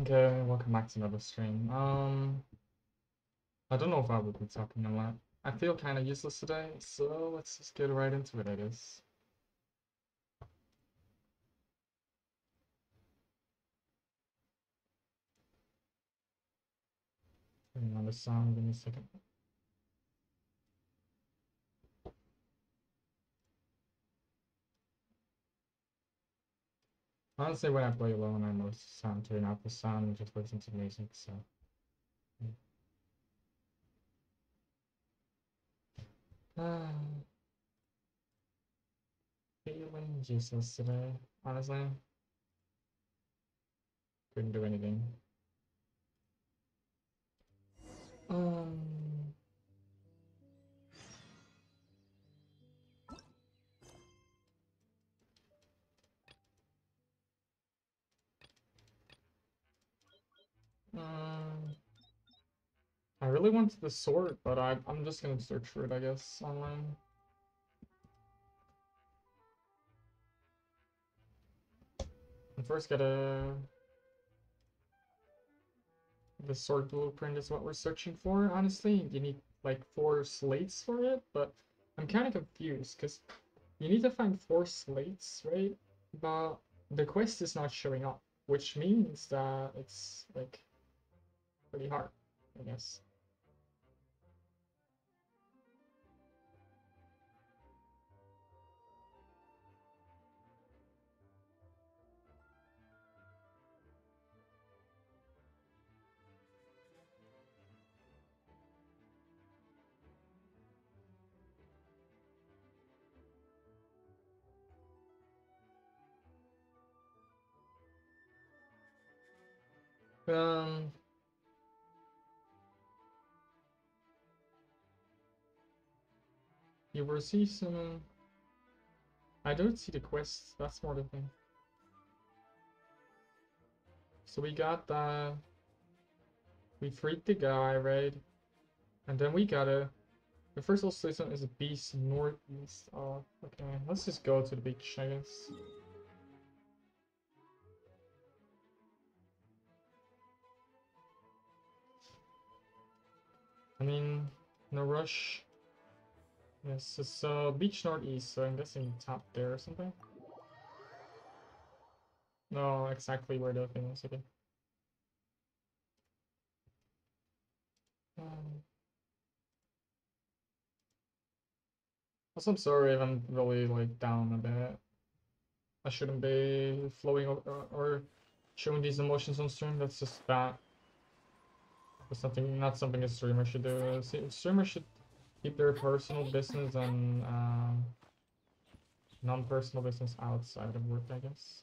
Okay, welcome back to another stream. Um, I don't know if I will be talking a lot. I feel kind of useless today, so let's just get right into it, I guess. Turning on the sound, me a second. Honestly, when I play alone, I most sound turn out the sound and just listen to music, so. Ah. Feeling useless today, honestly. Couldn't do anything. Um. Um, I really wanted the sword, but I, I'm just gonna search for it, I guess, online. I first gotta... The sword blueprint is what we're searching for, honestly. You need like four slates for it, but I'm kind of confused, because you need to find four slates, right? But the quest is not showing up, which means that it's like pretty hard, I guess. Um, you will see some. Uh, I don't see the quests. That's more the thing. So we got the. We freed the guy, right? And then we gotta. The first station is a beast northeast. Oh, okay. Let's just go to the beach, I guess. I mean, no rush. Yes, it's uh, beach northeast, so I'm guessing top there or something. No, exactly where the thing is. Okay. Um, also, I'm sorry if I'm really like down a bit. I shouldn't be flowing or, or showing these emotions on stream. That's just bad. That's something, not something a streamer should do. Se- streamer should keep their personal business and um, non-personal business outside of work, I guess.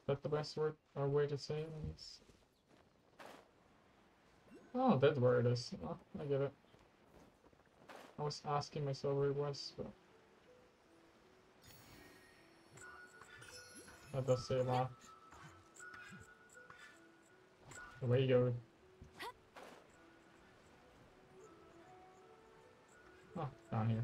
Is that the best word or way to say it? I guess. Oh, that's where it is. Oh, I get it. I was asking myself where it was, but that does say a lot. Away you go. Down here.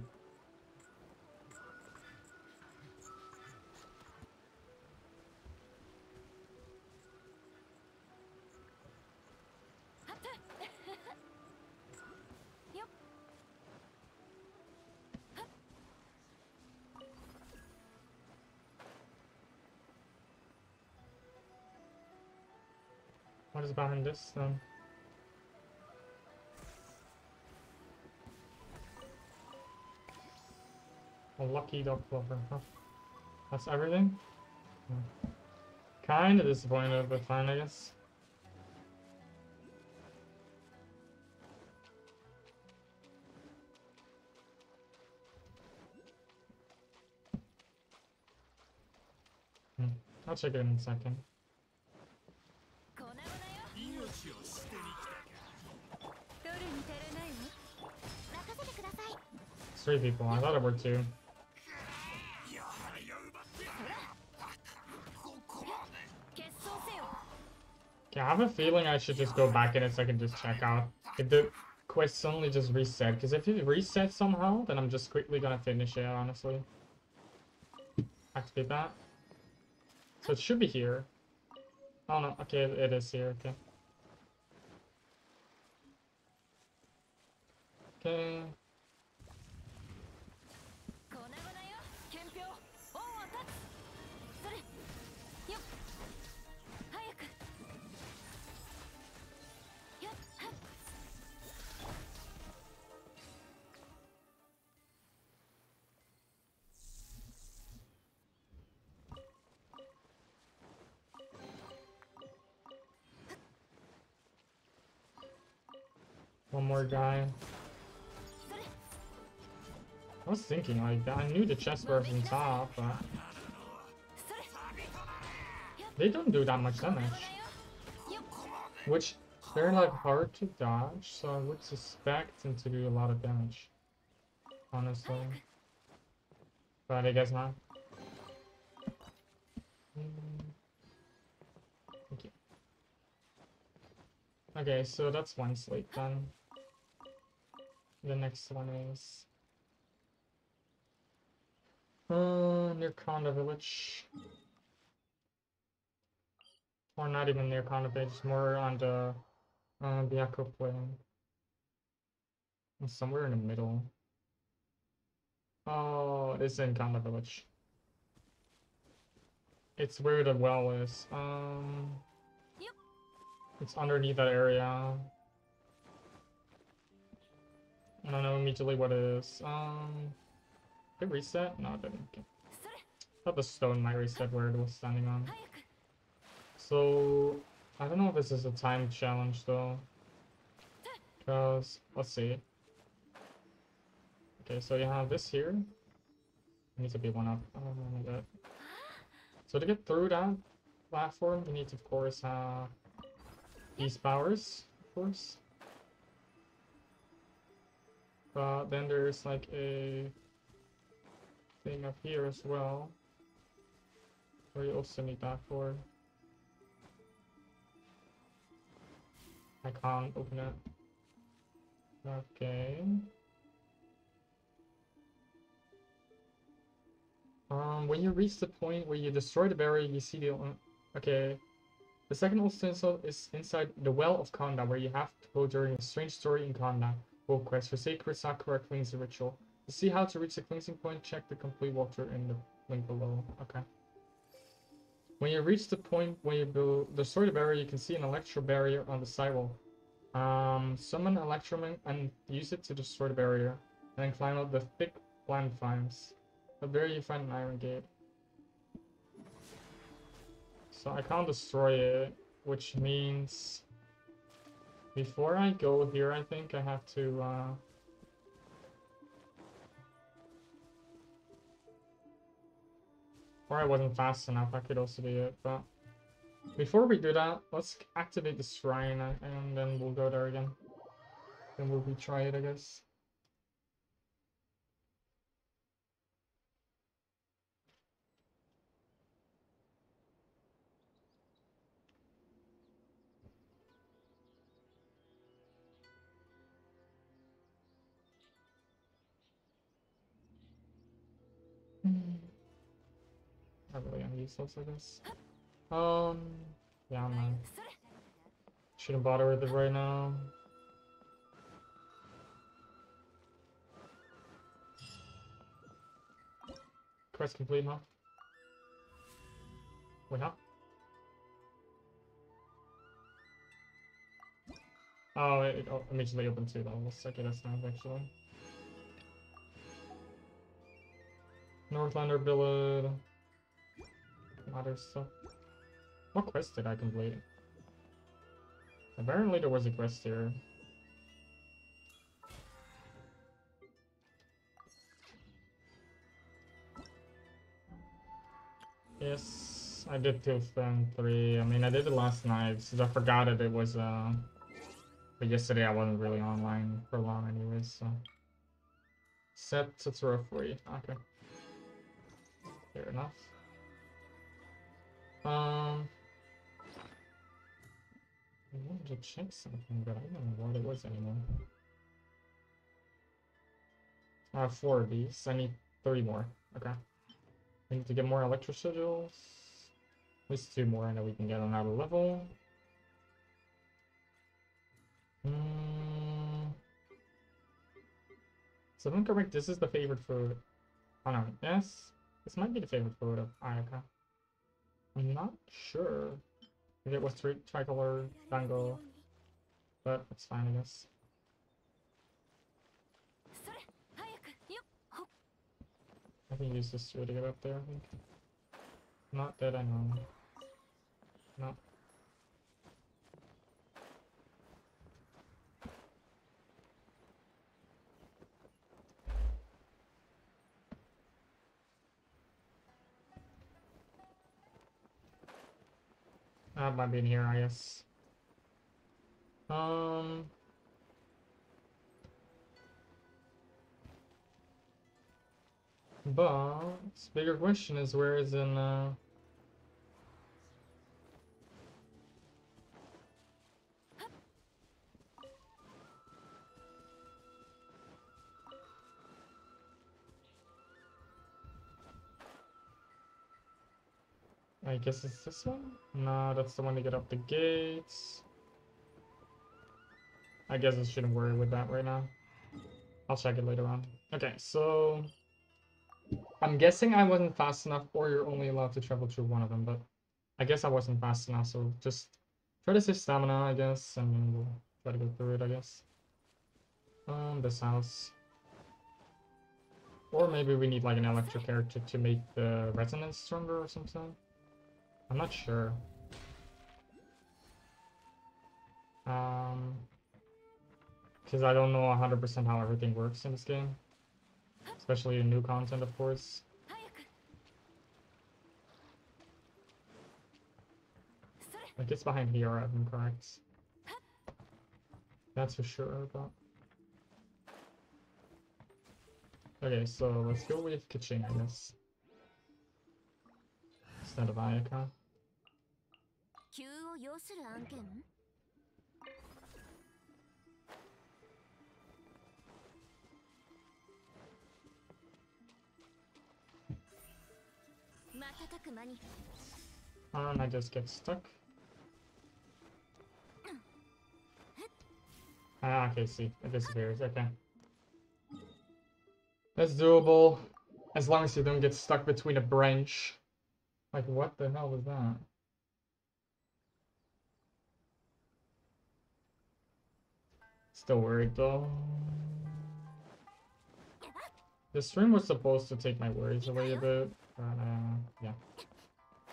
What is behind this then? A lucky duck lover, huh? That's everything? Yeah. Kinda disappointed, but fine, I guess. Hmm. I'll check it in a second. Three people, I thought it were two. Okay, I have a feeling I should just go back in a second just check out if the quest suddenly just reset. Because if it resets somehow, then I'm just quickly gonna finish it, honestly. Activate that. So it should be here. Oh no, okay, it is here, okay. Okay. one more guy. I was thinking like that. I knew the chests were from top, but... They don't do that much damage. Which, they're like hard to dodge, so I would suspect them to do a lot of damage. Honestly. But I guess not. Hmm. Okay, so that's one sleep done. The next one is uh, near Konda village. Or not even near Konda village, more on the uh, Byakko plain. And Somewhere in the middle. Oh, it's in Konda village. It's where the well is. Um, Yep. it's underneath that area. I don't know immediately what it is. Um, did it reset? No, it didn't. Okay. I thought the stone might reset where it was standing on. So, I don't know if this is a time challenge though. Because, let's see. Okay, so you have this here. It needs to be one up. Oh my god. So to get through that platform, you need to of course have these powers, of course. But then there's like a thing up here as well. Where you also need that for. I can't open it. Okay. Um, when you reach the point where you destroy the barrier, you see the. uh, Okay. The second utensil is inside the Well of Konda, where you have to go during a strange story in Konda. Quest for sacred Sakura cleansing ritual. To see how to reach the cleansing point, check the complete walkthrough in the link below. Okay. When you reach the point where you build the barrier, you can see an electro barrier on the sidewall. Um, summon Electrogranum and use it to destroy the barrier, and then climb up the thick plant vines. But there you find an iron gate. So I can't destroy it, which means before I go here, I think I have to. Uh, or I wasn't fast enough. That could also be it, but. Before we do that, let's activate the shrine and then we'll go there again. Then we'll retry it, I guess. Not really useless, I guess. Um, yeah, man. Shouldn't bother with it right now. Quest complete, huh? Wait, huh? Oh, it, oh, immediately opened two levels. Okay, that's nice, actually. Northlander billet. Other stuff. What quest did I complete? Apparently there was a quest here. Yes, I did two and three. I mean, I did it last night since I forgot that it was, uh... But yesterday I wasn't really online for long anyways, so... Set to throw free. Okay. Fair enough. Um... I wanted to check something, but I don't know what it was anymore. I have four of these. I need three more. Okay. I need to get more electro sigils. least two more and then we can get another level. Hmm. So if I'm correct, this is the favorite food. Oh no, yes. This might be the favorite food of Ayaka. I'm not sure if it was three tricolor dango, but it's fine, I guess. I can use this to get up there, I think. Not that I know. Not That might be in here, I guess. Um. But bigger question is where is in uh I guess it's this one? No, that's the one to get up the gates. I guess I shouldn't worry with that right now. I'll check it later on. Okay, so I'm guessing I wasn't fast enough, or you're only allowed to travel through one of them, but I guess I wasn't fast enough, so just try to save stamina, I guess, and then we'll try to go through it, I guess. Um, this house. Or maybe we need like an electric character to make the resonance stronger or something. I'm not sure. Um, because I don't know 100% how everything works in this game. Especially new content, of course. Like, it's behind here, if I'm correct. That's for sure, but... Okay, so let's go with Keqing, I guess. Instead of Ayaka. 急を要する案件瞬く間に And I just get stuck. Ah, okay, see. It disappears. Okay. That's doable. As long as you don't get stuck between a branch. Like, what the hell was that? Still worried though. The stream was supposed to take my worries away a bit, but uh, yeah.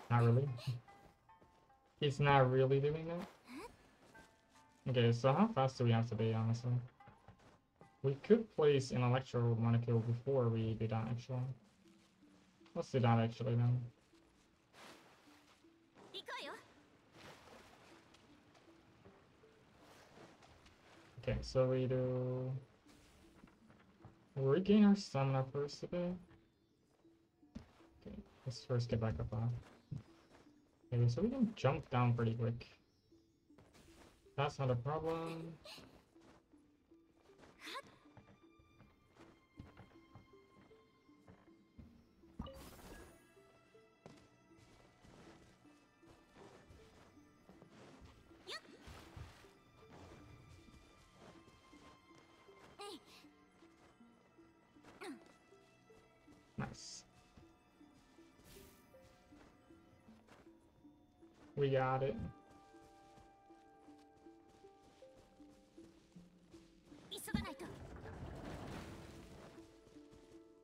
Not really. He's not really doing that. Okay, so how fast do we have to be, honestly? We could place an electro molecule before we do that, actually. Let's do that, actually, then. Okay, so we do... Regain our stamina first a bit. Okay, let's first get back up on. Okay, so we can jump down pretty quick. That's not a problem. We got it.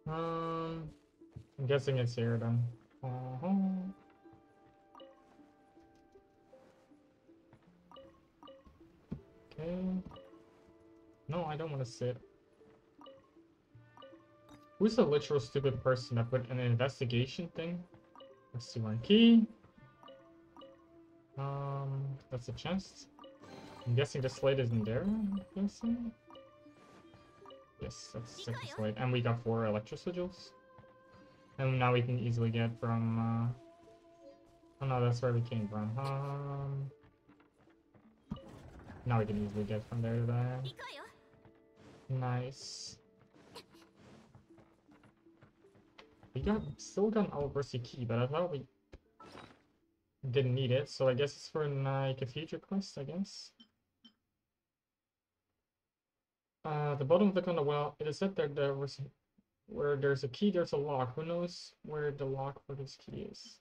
Um, I'm guessing it's here then. Uh -huh. Okay. No, I don't want to sit. Who's the literal stupid person that put an investigation thing? Let's see one key. Um, that's a chest. I'm guessing the slate isn't there, I'm guessing? Yes, that's the second slate. And we got four Electro Sigils. And now we can easily get from, uh... Oh no, that's where we came from. Um... Now we can easily get from there to there. Nice. We got still got our Mercy Key, but I thought we didn't need it, so I guess it's for like a future quest, I guess. Uh, the bottom of the corner, well, it is said that there was where there's a key, there's a lock. Who knows where the lock for this key is?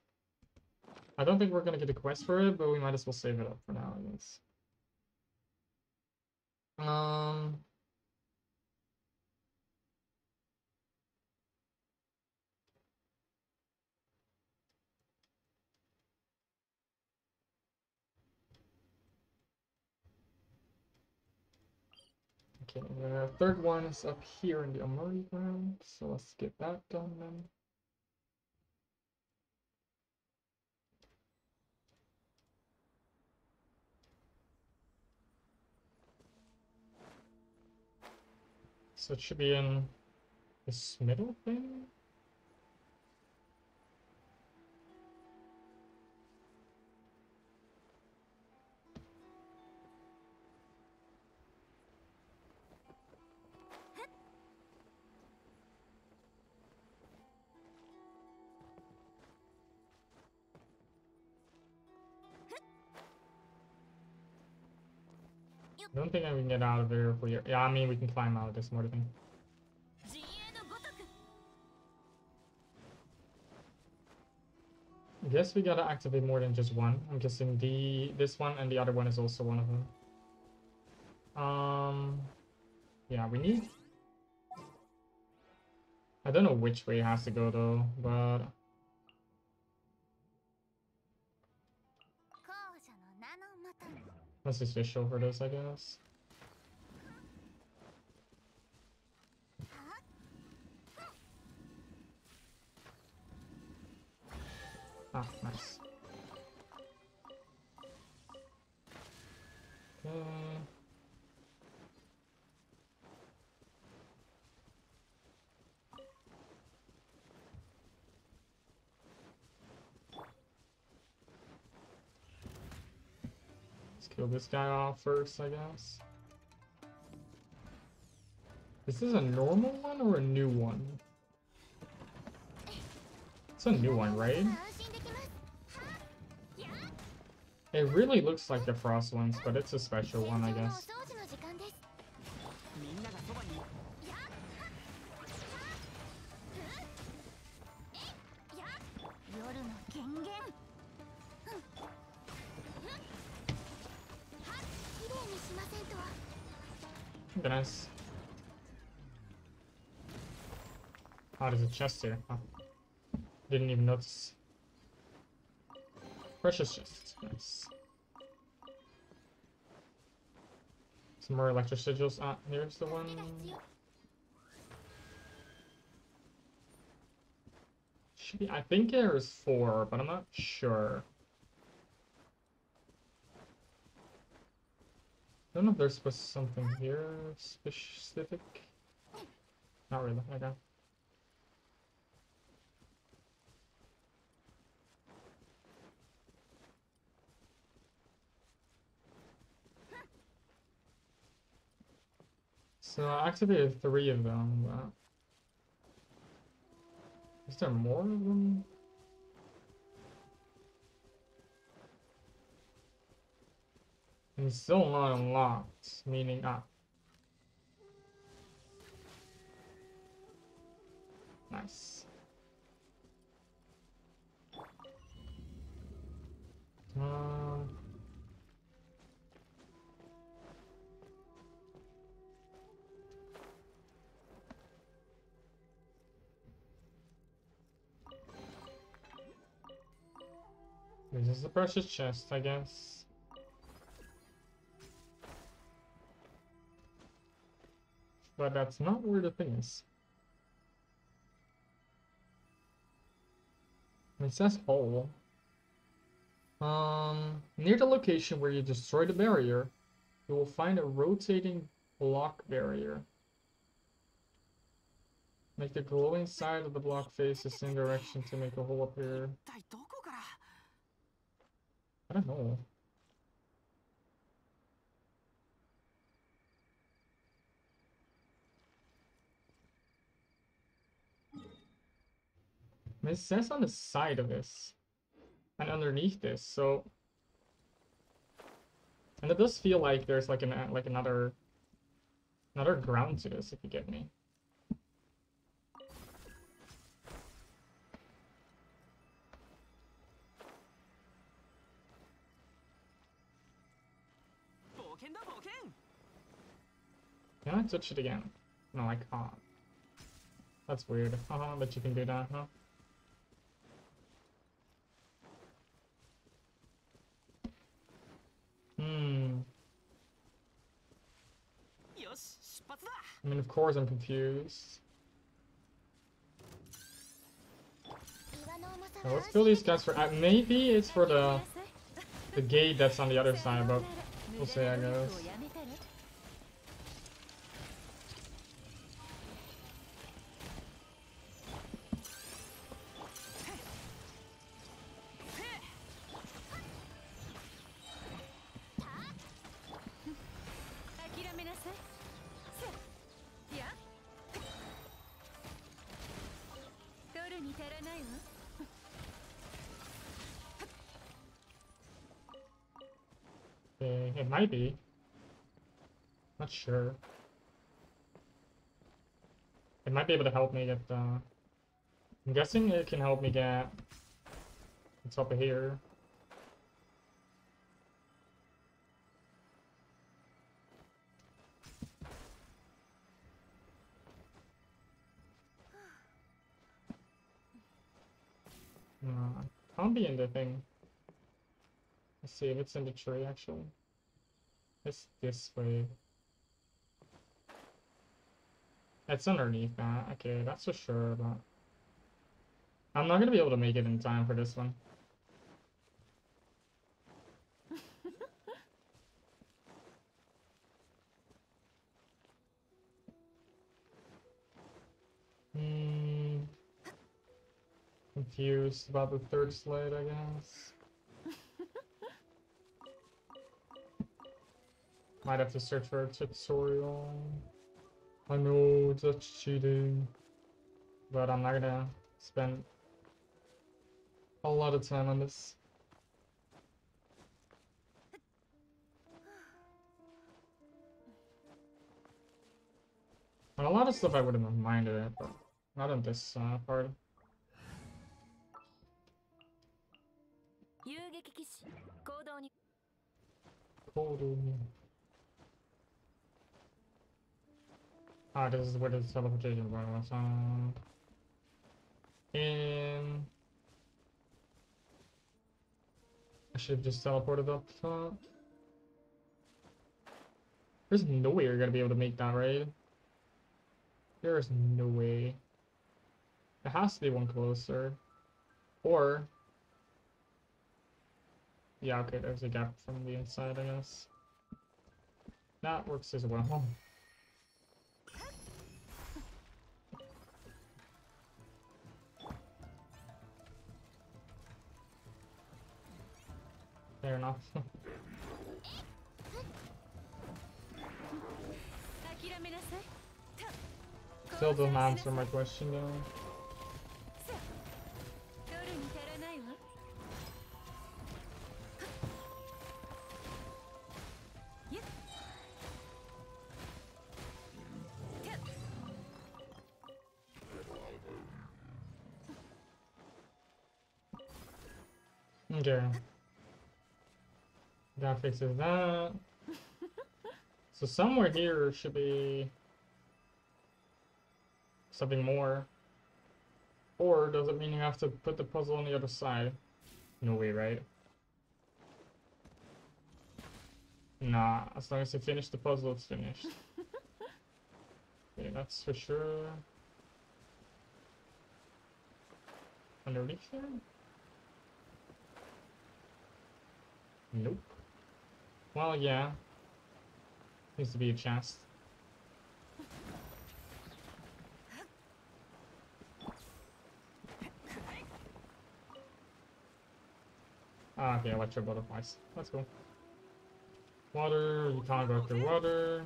I don't think we're gonna get a quest for it, but we might as well save it up for now, I guess. Um. Okay, the third one is up here in the Amuri ground, so let's get that done then. So it should be in this middle thing? I don't think I can get out of here if we... Yeah, I mean, we can climb out of this mortar thing. I guess we gotta activate more than just one. I'm guessing the this one and the other one is also one of them. Um, yeah, we need... I don't know which way it has to go though, but... とに let's just fish over this, I guess. Ah, nice. Okay. Kill this guy off first, I guess. This Is a normal one or a new one? It's a new one, right? It really looks like the frost ones, but it's a special one, I guess. Nice. Oh, there's a chest here. Huh. Didn't even notice. Precious chest. Nice. Some more electric sigils. Ah, here's the one. Should be, I think there's four, but I'm not sure. I don't know if there's supposed to something here specific. Not really. Okay. So I activated three of them. But... Is there more of them? And still not unlocked, meaning ah. Nice. Um, this is the precious chest, I guess. but that's not where the thing is. It says hole. Um, near the location where you destroy the barrier, you will find a rotating block barrier. Make the glowing side of the block face the same direction to make a hole appear. I don't know. It says on the side of this. and underneath this. So, and it does feel like there's like an uh, like another another ground to this, if you get me. Can I touch it again? No, I can't. That's weird. Uh huh, but you can do that, huh? Hmm. I mean, of course I'm confused. Let's kill these guys for. Uh, maybe it's for the the gate that's on the other side, but we'll see, I guess. Might be. Not sure. It might be able to help me get the... I'm guessing it can help me get... It's up here. Uh, no, can't be in the thing. Let's see if it's in the tree actually. It's this way. It's underneath that. Okay, that's for sure, but I'm not gonna be able to make it in time for this one. Hmm. Confused about the third slide, I guess. Might have to search for a tutorial. I know that's cheating. But I'm not gonna spend a lot of time on this. And a lot of stuff I wouldn't have minded it, but not in this uh, part. Cold Ah, this is where the teleportation was. Um, and I should have just teleported up top. There's no way you're gonna be able to make that, right? There is no way. It has to be one closer. Or yeah, okay, there's a gap from the inside, I guess. That works as well. Fair enough. Still don't answer my question though. Okay. That fixes that. So somewhere here should be something more. Or does it mean you have to put the puzzle on the other side? No way, right? Nah, as long as you finish the puzzle, it's finished. Okay, that's for sure. Underneath there? Nope. Well, yeah. Needs to be a chest. Ah, okay, electro butterflies. That's cool. Water, you can't go through water.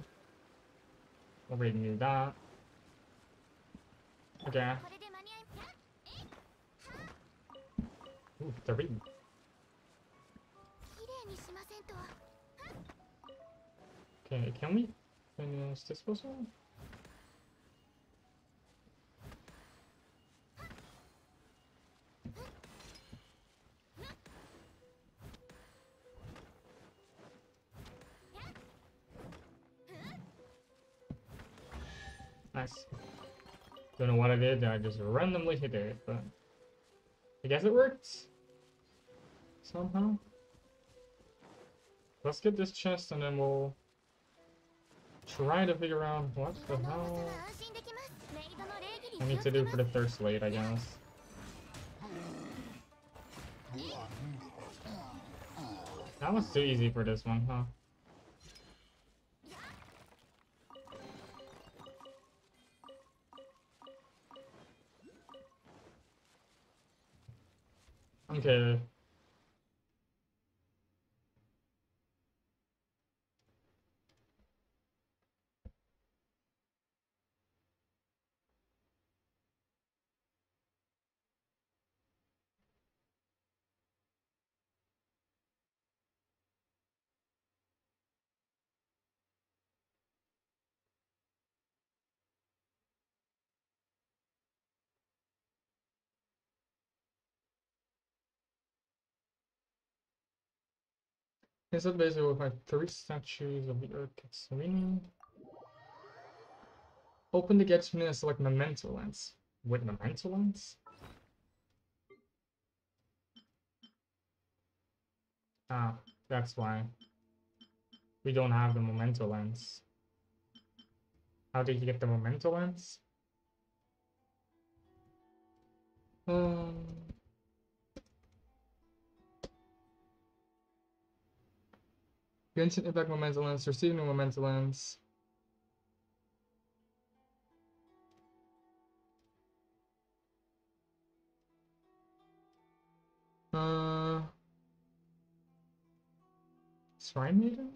Already knew that. Okay. Ooh, three. Okay, can we finish this puzzle? Nice. Don't know what I did, I just randomly hit it, but I guess it worked. Somehow. Let's get this chest and then we'll trying to figure out what the hell I need to do for the first late, I guess. That was too easy for this one, huh? Okay. Is it basically with like three statues of the Earth Katsurini? Open the Getsumi and select Memento Lens. With Memento Lens? Ah, that's why. We don't have the Memento Lens. How did you get the Memento Lens? Um... Genshin Impact Memento Lens, receiving Memento Lens. Uh, Shrine Maiden?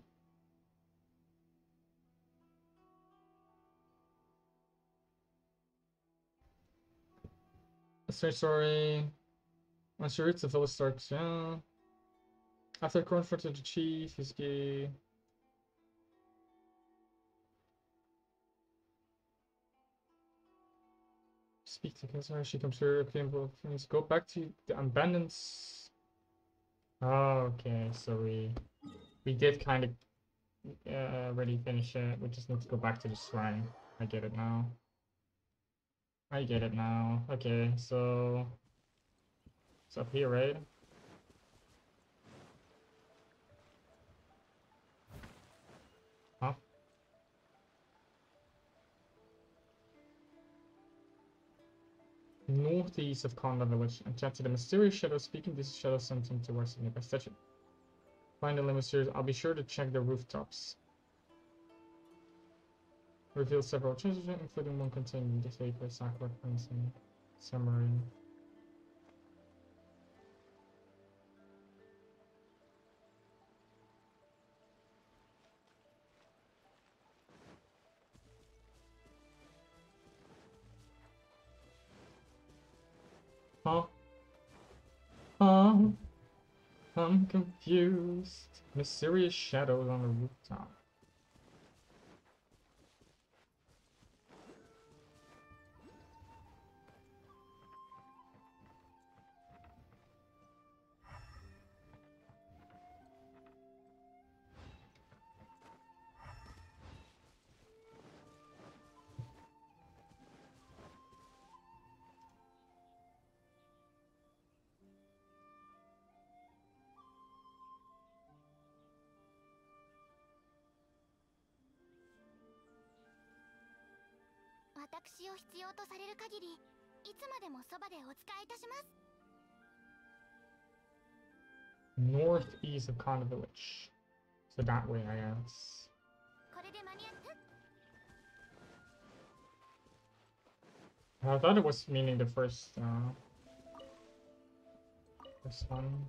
Strange story. I'm sure it's a village starts, yeah. After confronting the chief, he's gay. Speak to Kessler, she comes here, okay, please go back to the abandoned... Oh, okay, so we... We did kind of uh, already finish it, we just need to go back to the shrine. I get it now. I get it now. Okay, so... It's up here, right? Northeast of Konda village, and chat to the mysterious shadow speaking this shadow him towards the nearby statue. Finally, mysterious, I'll be sure to check the rooftops. Reveal several treasures, including one containing the sacred Sakura and submarine. Huh? Huh? I'm confused. Mysterious shadows on the rooftop. "を必要とされる限りいつまでもそばでお使いいたします Northeast of Konda village. So that way, I guess. これで間に合っ I thought it was meaning the first, uh, first one.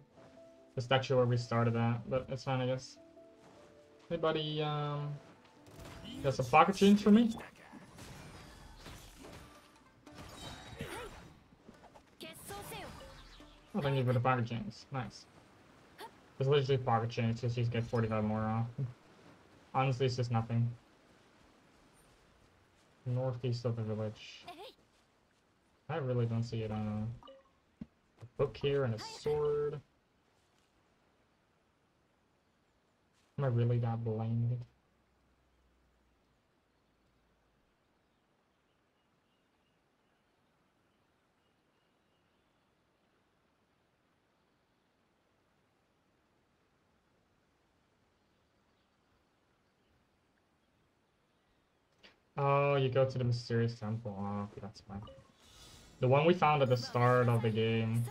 The statue where we started at, but it's fine, I guess. Anybody, um, got some pocket change for me? Oh, thank you for the pocket change. Nice. It's literally pocket change, because you get 45 more off. Honestly, it's just nothing. Northeast of the village. I really don't see it on a book here and a sword. Am I really that blind? Oh, you go to the mysterious temple. Oh, okay, that's fine. The one we found at the start of the game.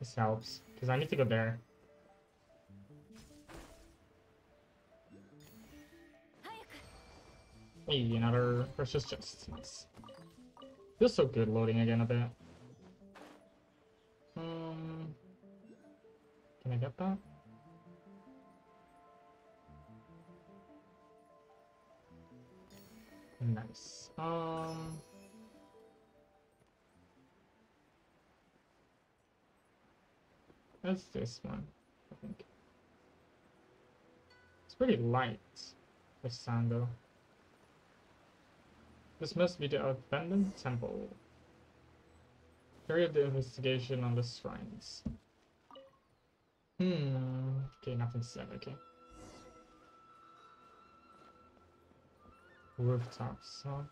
This helps, because I need to go there. Hey, another precious chest. Nice. Feels so good loading again a bit. Um, can I get that? Nice. Um. That's this one, I think. It's pretty light, this sandal. This must be the abandoned temple. Carry out the investigation on the shrines. Hmm. Okay, nothing said. Okay. Rooftops, huh?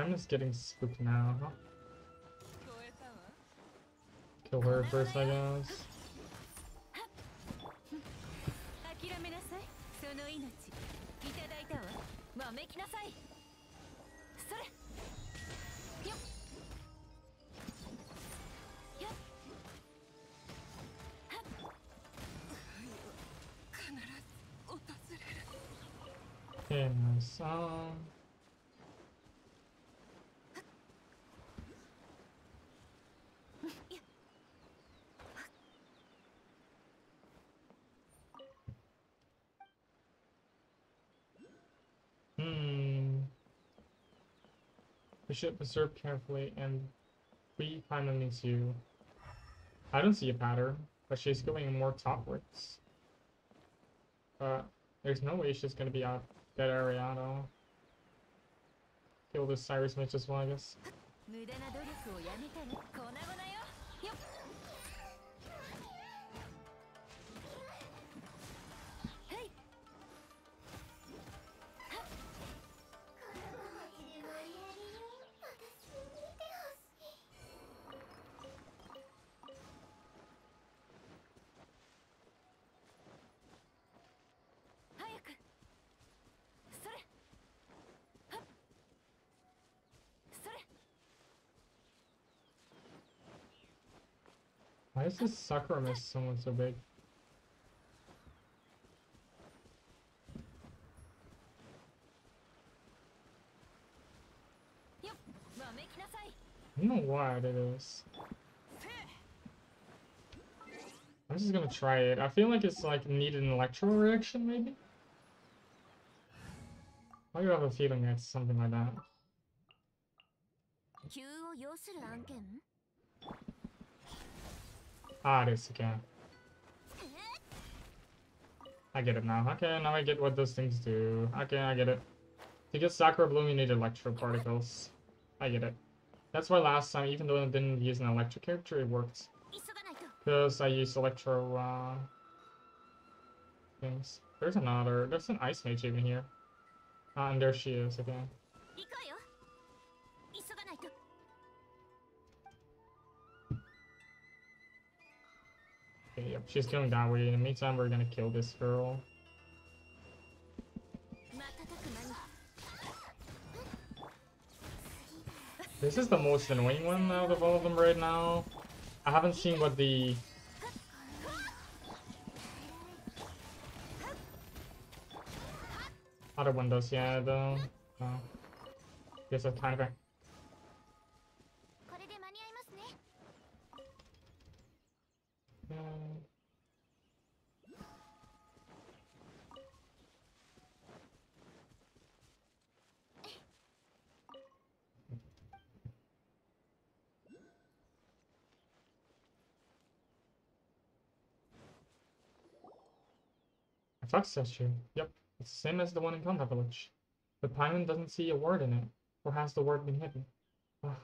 I'm just getting spooked now. Kill her first, I guess. We should observe carefully and we finally you. I don't see a pattern, but she's going more topwards. But there's no way she's gonna be out that area at all. Kill this Cyrus Mitch as well, I guess. Why does this sucker miss someone so big? I don't know why I did this. I'm just gonna try it. I feel like it's like needed an electro reaction maybe? Why do you have a feeling it's something like that? Ah, this again. I get it now. Okay, now I get what those things do. Okay, I get it. To get Sakura Bloom, you need electro particles. I get it. That's why last time, even though I didn't use an electric character, it worked. Because I used electro, uh, things. There's another, there's an ice mage even here. Ah, and there she is again. Okay, yep, she's killing way. In the meantime, we're gonna kill this girl. This is the most annoying one out of all of them right now. I haven't seen what the... Other one does, yeah, though. Uh, oh. Guess kind of... A fox statue. Yep, it's the same as the one in Konda Village. But Paimon doesn't see a word in it. Or has the word been hidden? Ugh.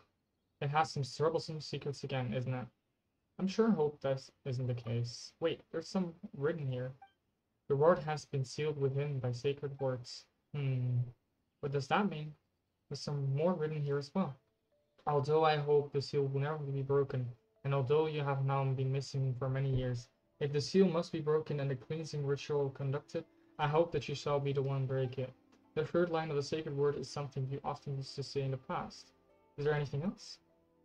It has some troublesome secrets again, isn't it? I'm sure I hope that isn't the case. Wait, there's some written here. The word has been sealed within by sacred words. Hmm. What does that mean? There's some more written here as well. Although I hope the seal will never be broken, and although you have now been missing for many years, if the seal must be broken and the cleansing ritual conducted, I hope that you shall be the one to break it. The third line of the sacred word is something you often used to say in the past. Is there anything else?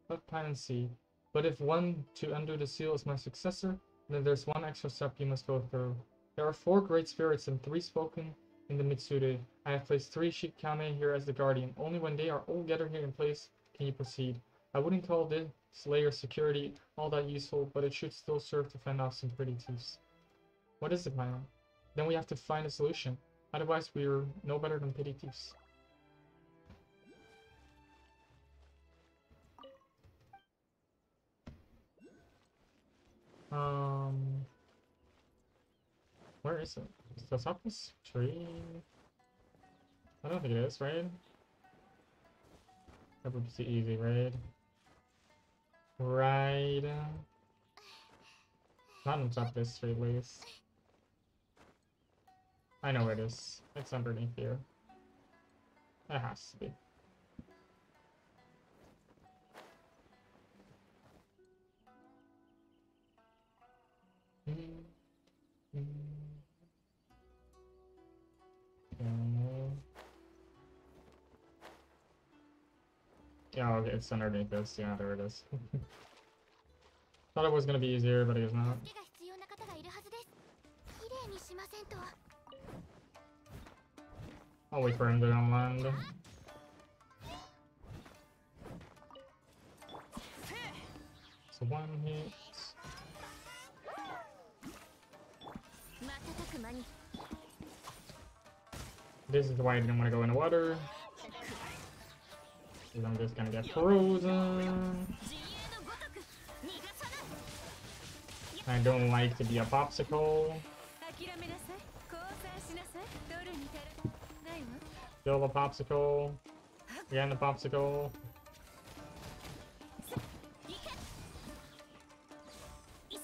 Let plan and see. But if one to undo the seal is my successor, then there's one extra step you must go through. There are four great spirits and three spoken in the Mitsude. I have placed three Shikigami here as the guardian. Only when they are all gathered here in place can you proceed. I wouldn't call this layer security all that useful, but it should still serve to fend off some pretty thieves. What is the plan? Then we have to find a solution. Otherwise, we're no better than petty thieves. Um, where is it? Is this up this tree? I don't think it is, right? That would be easy, right? Right. Not on top of this tree, at least. I know where it is. It's underneath here. It has to be. Yeah, okay, it's underneath this. Yeah, there it is. Thought it was gonna be easier, but it is not. I'll wait for him to land. So one hit. This is why I didn't want to go in the water. Because I'm just gonna get frozen. I don't like to be a popsicle. Still the popsicle. Again the popsicle.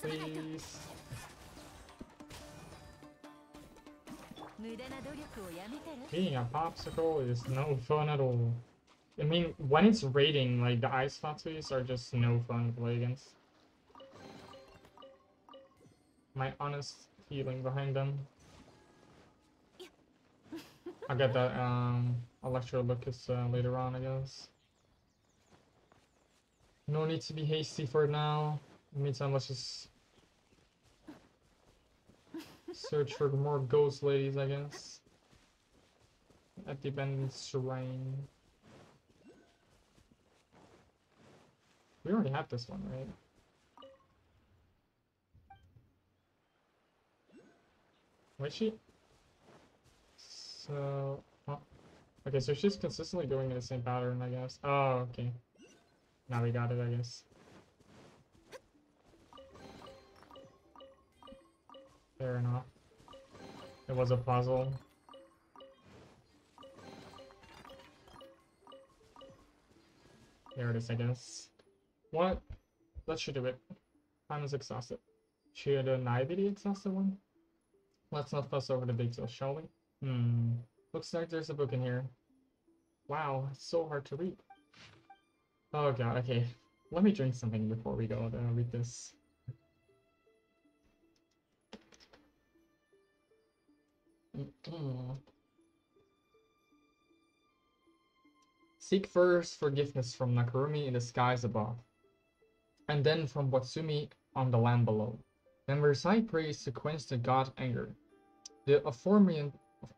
Please. Being a popsicle is no fun at all. I mean, when it's raining, like the ice fatties are just no fun to play against. My honest feeling behind them. I'll get that um Electroculus uh, later on, I guess. No need to be hasty for now. In the meantime, let's just search for more ghost ladies, I guess. At the abandoned shrine. We already have this one, right? Where's she? So, okay, so she's consistently going in the same pattern, I guess. Oh, okay. Now we got it, I guess. Fair enough. It was a puzzle. There it is, I guess. What? Should do it. Time is exhausted. Should I be the exhausted one? Let's not fuss over the details, shall we? Hmm. Looks like there's a book in here. Wow, it's so hard to read. Oh god, okay. Let me drink something before we go to read this. Seek first forgiveness from Narukami in the skies above, and then from Watatsumi on the land below. Then Versailles prays to quench the god anger. The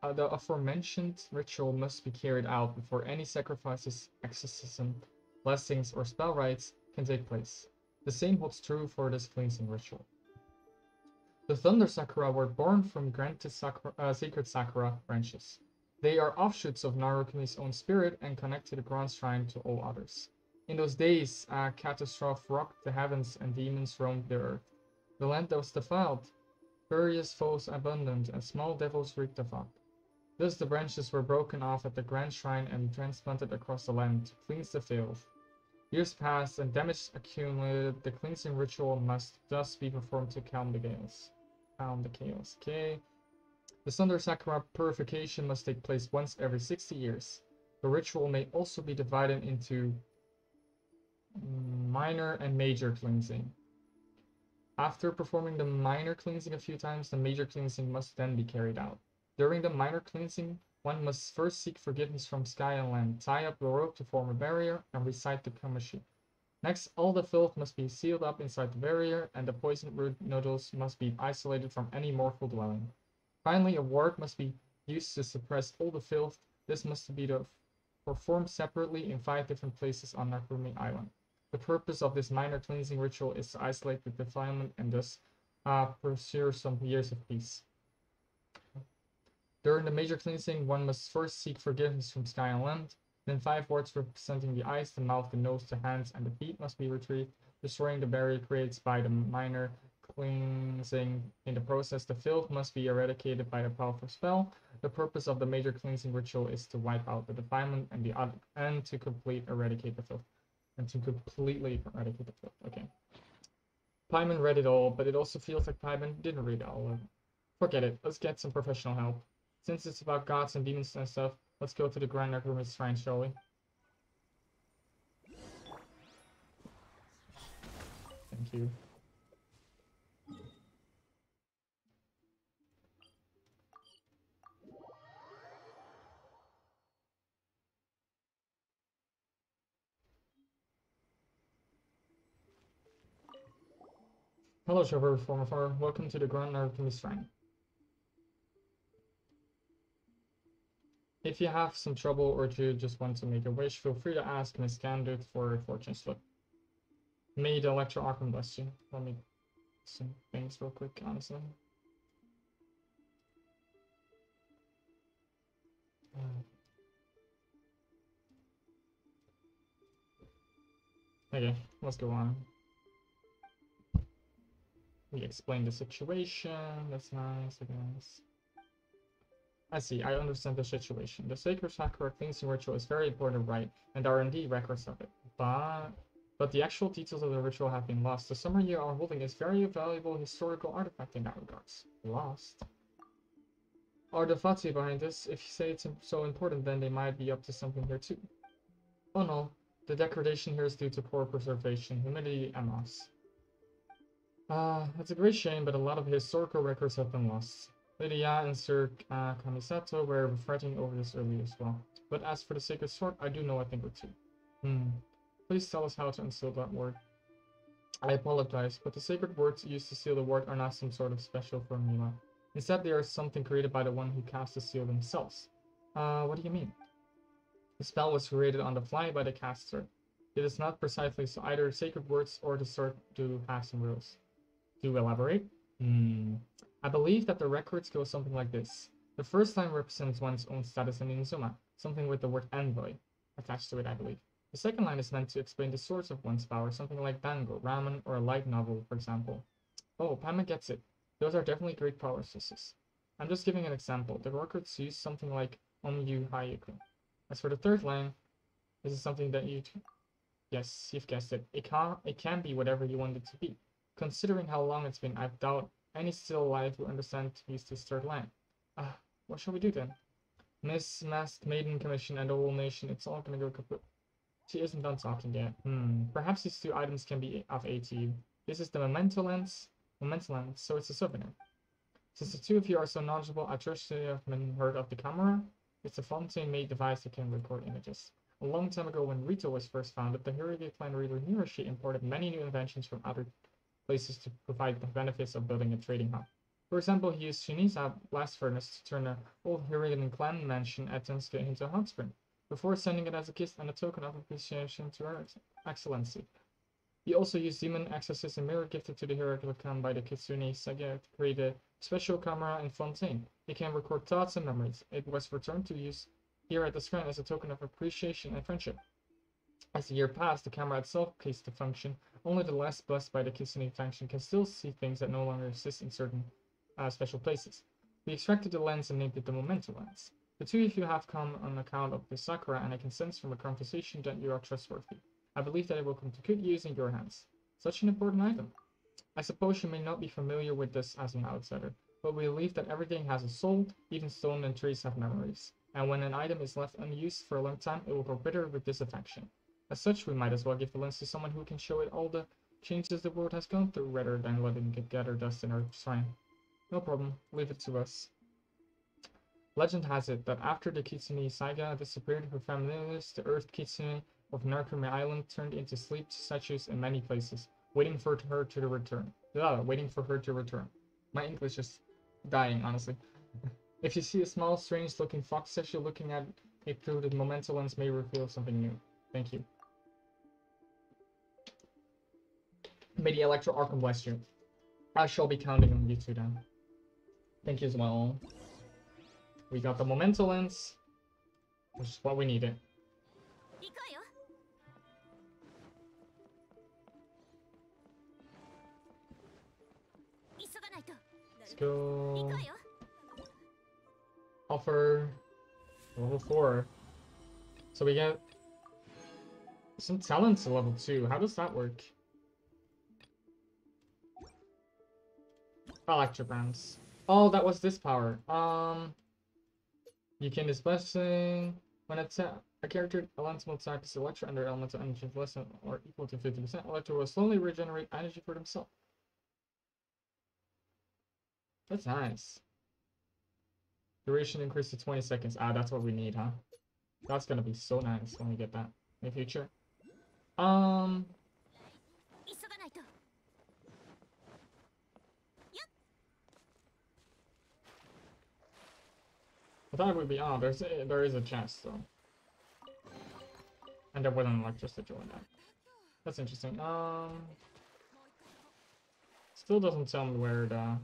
Uh, the aforementioned ritual must be carried out before any sacrifices, exorcism, blessings, or spell rites can take place. The same holds true for this cleansing ritual. The Thunder Sakura were born from granted sakura, uh, sacred Sakura branches. They are offshoots of Narukami's own spirit and connect to the Grand Shrine to all others. In those days, a catastrophe rocked the heavens and demons roamed the earth. The land was defiled, furious foes abundant, and small devils wreaked havoc. Thus the branches were broken off at the Grand Shrine and transplanted across the land to cleanse the filth. Years passed and damage accumulated. The cleansing ritual must thus be performed to calm the chaos. Calm the chaos. Okay. The Thunder Sakura purification must take place once every 60 years. The ritual may also be divided into minor and major cleansing. After performing the minor cleansing a few times, the major cleansing must then be carried out. During the minor cleansing, one must first seek forgiveness from sky and land, tie up the rope to form a barrier, and recite the Kamashi. Next, all the filth must be sealed up inside the barrier, and the poison root nodules must be isolated from any mortal dwelling. Finally, a ward must be used to suppress all the filth. This must be performed separately in five different places on Narukami Island. The purpose of this minor cleansing ritual is to isolate the defilement and thus uh, pursue some years of peace. During the major cleansing, one must first seek forgiveness from sky and land. Then five words representing the eyes, the mouth, the nose, the hands, and the feet must be retrieved, destroying the barrier created by the minor cleansing. In the process, the filth must be eradicated by a powerful spell. The purpose of the major cleansing ritual is to wipe out the defilement and the and to complete eradicate the filth. And to completely eradicate the filth. Okay. Paimon read it all, but it also feels like Paimon didn't read all of it. Forget it. Let's get some professional help. Since it's about gods and demons and stuff, let's go to the Grand Narukami's Shrine, shall we? Thank you. Hello, Trevor afar. Welcome to the Grand Narukami's Shrine. If you have some trouble or you just want to make a wish, feel free to ask Miss Candid for a fortune slip. May the Electro Archon bless you. Let me some things real quick, honestly. Uh, okay, let's go on. We explain the situation. That's nice, I guess. I see, I understand the situation. The Sacred Sakura cleansing ritual is very important right, and there are indeed records of it. But but the actual details of the ritual have been lost. The summer you are holding is very valuable historical artifact in that regards. Lost? Are the Fatui behind this? If you say it's so important, then they might be up to something here too. Oh no, the degradation here is due to poor preservation, humidity, and moss. Ah, uh, it's a great shame, but a lot of historical records have been lost. Lydia and Sir uh, Kamisato were fretting over this earlier as well. But as for the Sacred Sword, I do know a thing or two. Hmm. Please tell us how to unseal that word. I apologize, but the sacred words used to seal the word are not some sort of special formula. Instead, they are something created by the one who cast the seal themselves. Uh, what do you mean? The spell was created on the fly by the caster. It is not precisely so either sacred words or the sword do have some rules. Do elaborate? Hmm. I believe that the records go something like this. The first line represents one's own status in Inazuma, something with the word envoy attached to it, I believe. The second line is meant to explain the source of one's power, something like dango, ramen, or a light novel, for example. Oh, Paimon gets it. Those are definitely great power sources. I'm just giving an example. The records use something like Omyu Hayuku. As for the third line, this is something that you... Yes, you've guessed it. It can, it can be whatever you want it to be. Considering how long it's been, I doubt any still alive understand to use this third line. Ah, uh, what shall we do then? Miss Masked Maiden Commission and the whole nation, it's all gonna go kaput. She isn't done talking yet. Hmm, perhaps these two items can be of you. This is the Memento Lens, Memento Lens, so it's a souvenir. Since the two of you are so knowledgeable, I trust you have heard of the camera. It's a Fontaine-made device that can record images. A long time ago when Ritou was first founded, the Hiiragi clan ruler Hiroshi imported many new inventions from other places to provide the benefits of building a trading hub. For example, he used Shiniza blast furnace to turn the old Hiiragi clan mansion at Tensuke into a hot spring, before sending it as a gift and a token of appreciation to her excellency. He also used demon exorcism mirror gifted to the Hiiragi clan by the Kitsune Saiguu to create a special camera in Fontaine. It can record thoughts and memories. It was returned to use here at the shrine as a token of appreciation and friendship. As the year passed, the camera itself ceased to function. Only the less blessed by the Kitsune faction can still see things that no longer exist in certain uh, special places. We extracted the lens and named it the Memento lens. The two of you have come on account of the Sakura, and I can sense from a conversation that you are trustworthy. I believe that it will come to good use in your hands. Such an important item. I suppose you may not be familiar with this as an outsider, but we believe that everything has a soul, even stone and trees have memories. And when an item is left unused for a long time, it will grow bitter with disaffection. As such, we might as well give the lens to someone who can show it all the changes the world has gone through, rather than letting it gather dust in our shrine. No problem, leave it to us. Legend has it that after the Kitsune Saiguu disappeared, her familiars, the Earth Kitsune of Narukami Island, turned into sleep statues in many places, waiting for her to return. Yeah, waiting for her to return. My English is dying, honestly. if you see a small, strange-looking fox statue looking at it through the memento lens may reveal something new. Thank you. MIDI Electro Archon bless. I shall be counting on you two then. Thank you as well. We got the momentum. Lens, which is what we needed. Let's go. Offer level 4. So we get some talents to level 2. How does that work? Electrobrands. Oh, that was this power. Um, you can displacing when attack a character elemental attack is electro under elemental energy less than or equal to 50%. Electro will slowly regenerate energy for himself. That's nice. Duration increased to 20 seconds. Ah, that's what we need, huh? That's gonna be so nice when we get that in the future. Um, I thought it would be. Oh, there's a, there is a chest though, and there wasn't electricity in that. That's interesting. Um, still doesn't tell me where the.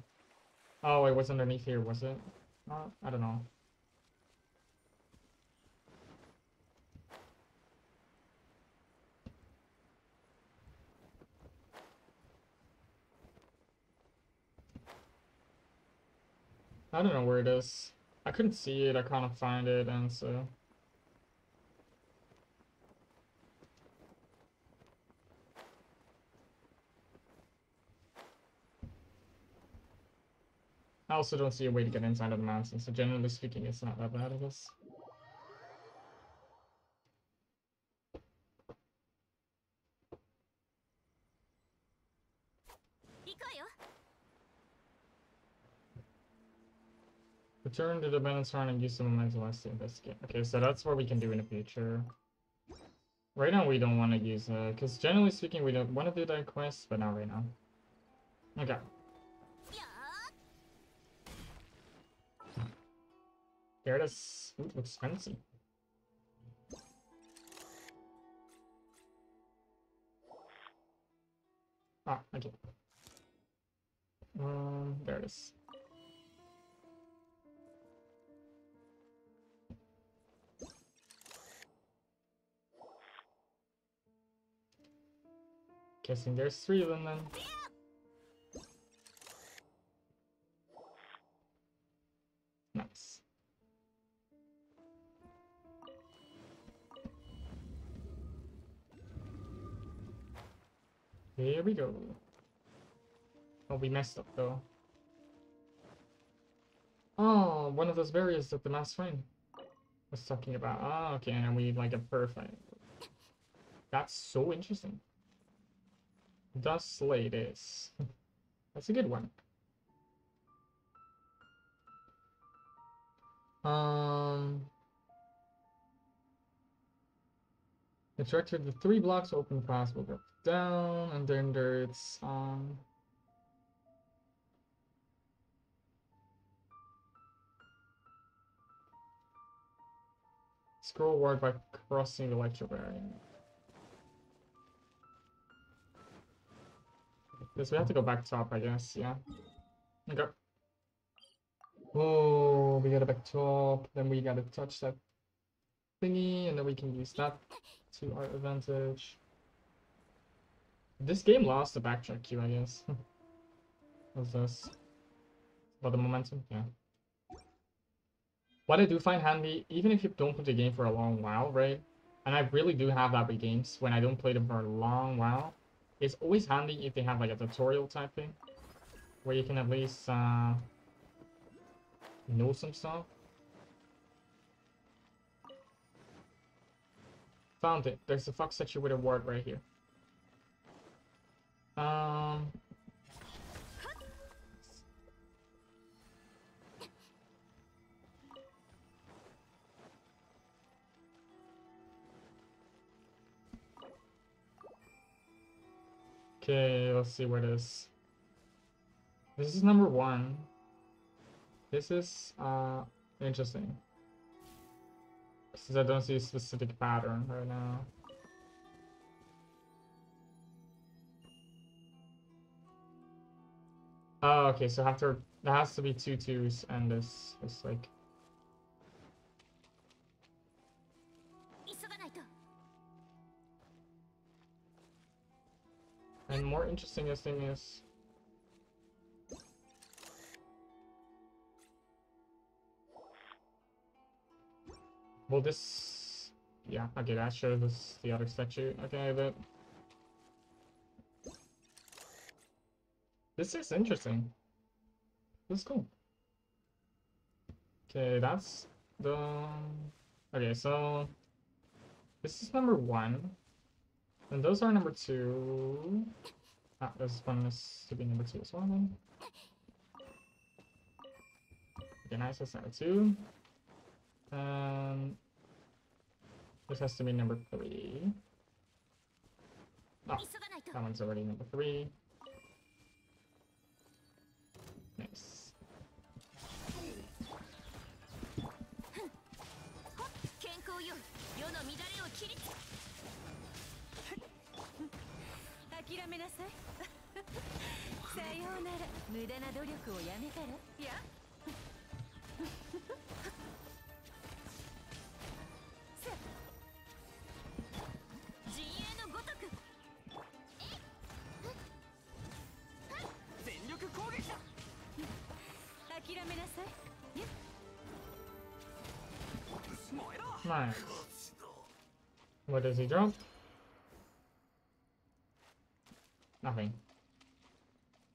Oh, it was underneath here, was it? Uh, I don't know. I don't know where it is. I couldn't see it, I can't find it, and so. I also don't see a way to get inside of the mountain, so generally speaking, it's not that bad, I guess. Return to the Bennett's Run and use some Memento Lens to investigate. Okay, so that's what we can do in the future. Right now we don't want to use uh because generally speaking we don't want to do that quest, but not right now. Okay. There it is. Ooh, looks fancy. Ah, okay. Um, there it is. Guessing there's three of them then. Nice. Here we go. Oh, we messed up though. Oh, one of those barriers that the Master Rain was talking about. Ah, okay, and we like a perfect. That's so interesting. Dust Ladies. That's a good one. Um, Instructor, the three blocks open pass will go down, and then there's um. Scroll word by crossing the lecture barrier. Guess we have to go back top, I guess, yeah. Okay. Oh, we gotta back top, then we gotta touch that thingy, and then we can use that to our advantage. This game lost the backtrack queue, I guess. What's this? About the momentum? Yeah. What I do find handy, even if you don't play the game for a long while, right? And I really do have that with games when I don't play them for a long while. It's always handy if they have like a tutorial type thing. Where you can at least uh, know some stuff. Found it. There's a fox statue with a word right here. Um. Okay, let's see where it is. This is number one. This is uh interesting. Since I don't see a specific pattern right now. Oh, okay, so after there has to be two twos and this is like and more interesting thing is Well this yeah, okay that shows us the other statue. Okay, but this is interesting. This is cool. Okay, that's the okay, so this is number one. And those are number two. Ah, this one is to be number two as well then. Okay, nice, that's number two. Um, this has to be number three. Ah, that one's already number three. Nice. めなさい。さようなら。無駄な努力をやめたら？いや。さ陣営のごとく。全力攻撃だ。諦めなさい。燃えろ. What does he drop? Nothing.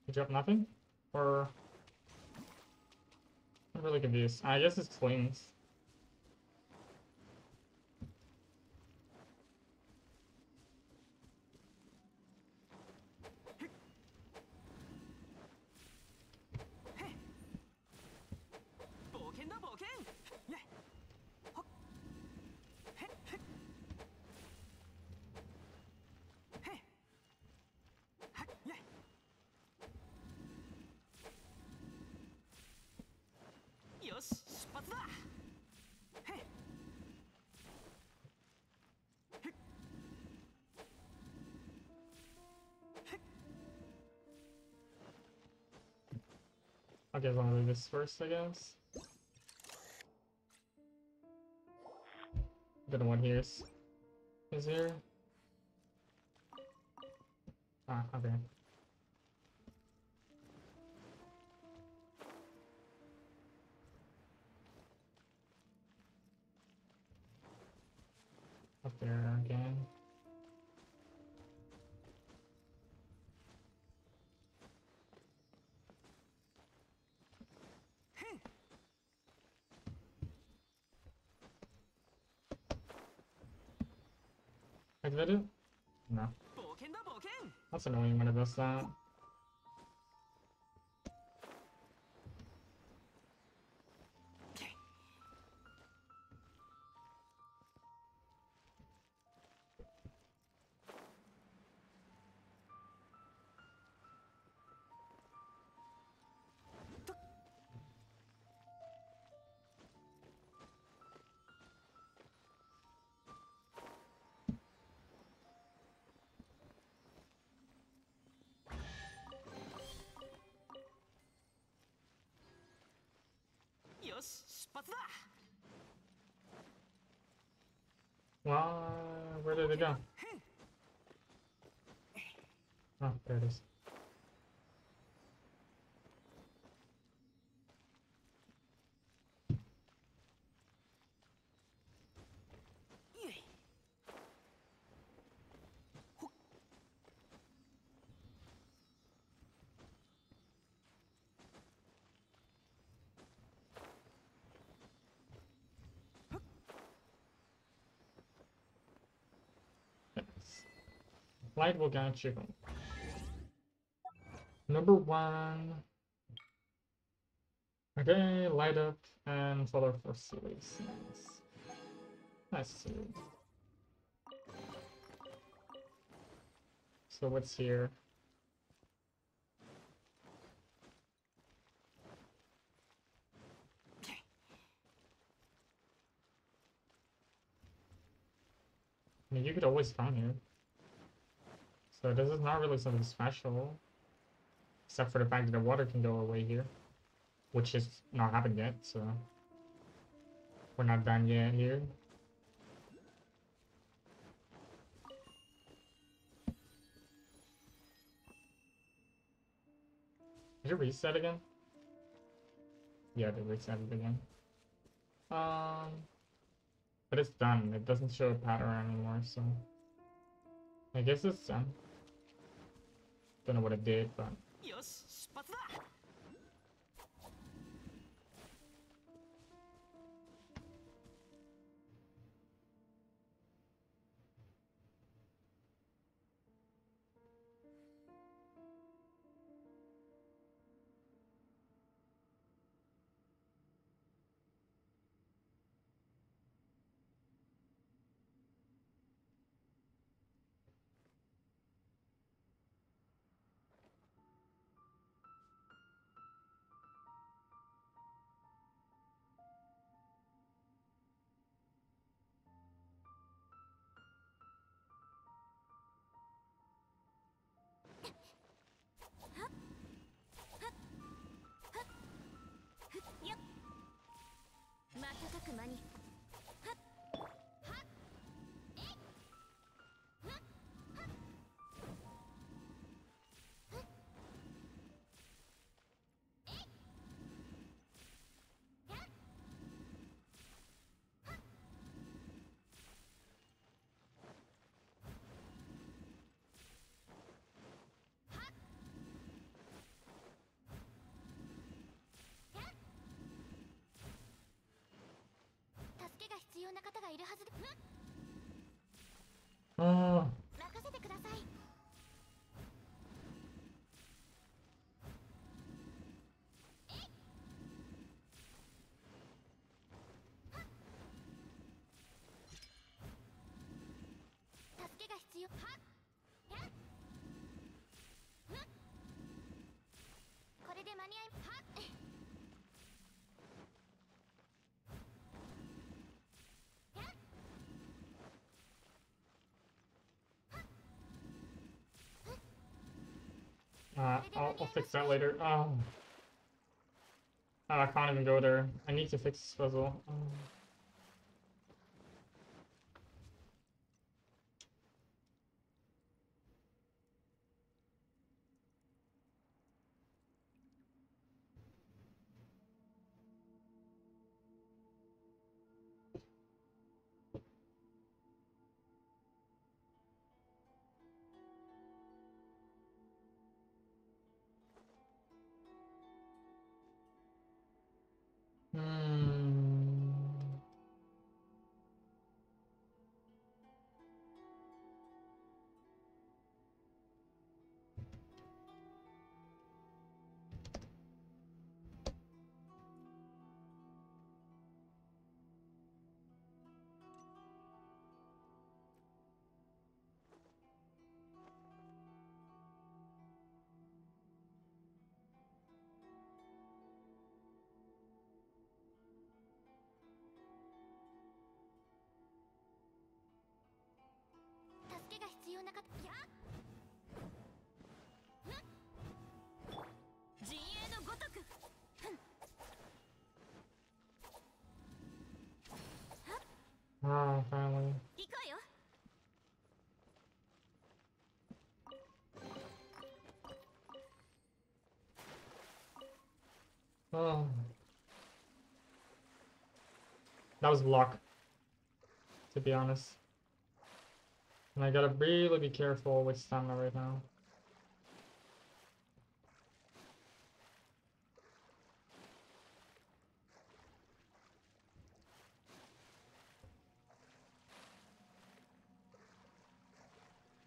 He dropped nothing? Or... I'm really confused. I guess it's swings. " Okay, I'm gonna do this first, I guess. Don't know here is. Is here? Ah, okay. Up there again. No. That's annoying when it does that. Where did it go? Oh, there it is. Yes. Light will get you. Number one. Okay, light up and follow for series. Nice. Nice series. So what's here? I mean, you could always find it. So this is not really something special. Except for the fact that the water can go away here. Which has not happened yet, so... We're not done yet here. Did it reset again? Yeah, it reset it again. Um... But it's done. It doesn't show a pattern anymore, so... I guess it's done. Don't know what it did, but... よ必要な方がいるはずで。Oh, 任せてください。助けが必要。はっ uh, I'll, I'll fix that later. Oh. Oh, I can't even go there. I need to fix this puzzle. Oh. けが必要な方や陣営のごとくああ、finally. 行こうよ。Oh. That was luck, to be honest. And I gotta really be careful with stamina right now.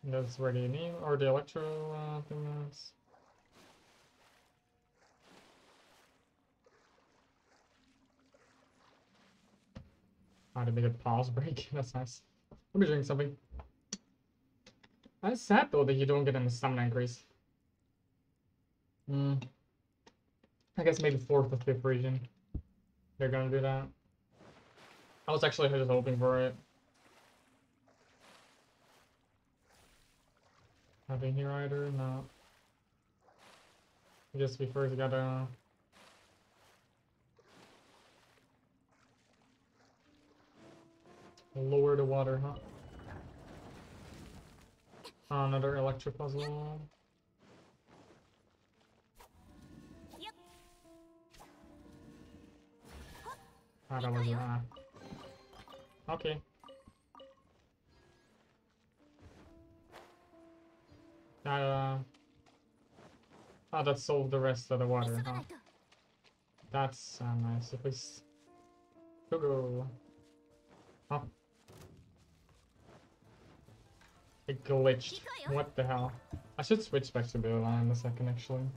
That's where the need or the electro uh, thing is. How to make a pause break. That's nice. Let me drink something. That's sad though that you don't get any stamina increase. Hmm. I guess maybe fourth or fifth region. They're gonna do that. I was actually just hoping for it. Nothing here either, no. Guess we first gotta lower the water, huh? Another electric puzzle. Ah, that wasn't. Okay. That, uh... Ah, that solved the rest of the water, huh? That's uh, nice. If we... go. Huh? Oh. It glitched. What the hell? I should switch back to blue line in a second, actually.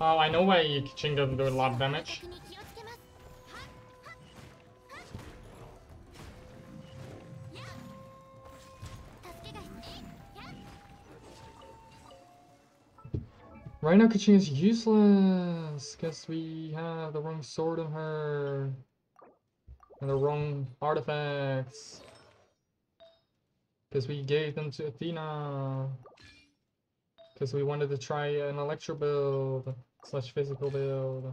Oh, I know why Keqing doesn't do a lot of damage. Right now, Keqing is useless because we have the wrong sword on her and the wrong artifacts. Because we gave them to Athena. Because we wanted to try an electro build slash physical build.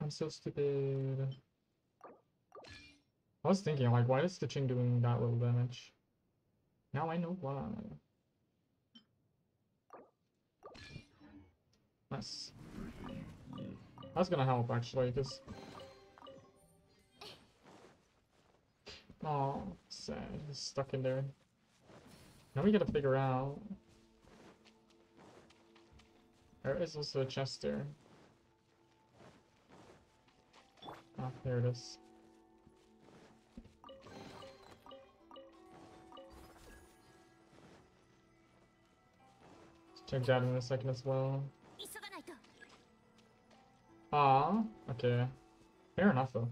I'm so stupid. I was thinking, like, why is Stitching doing that little damage? Now I know why. Nice. That's gonna help, actually, because... Oh, sad. He's stuck in there. Now we gotta figure out... There is also a chest there. Ah, there it is. Check that in a second as well. Ah, okay. Fair enough though.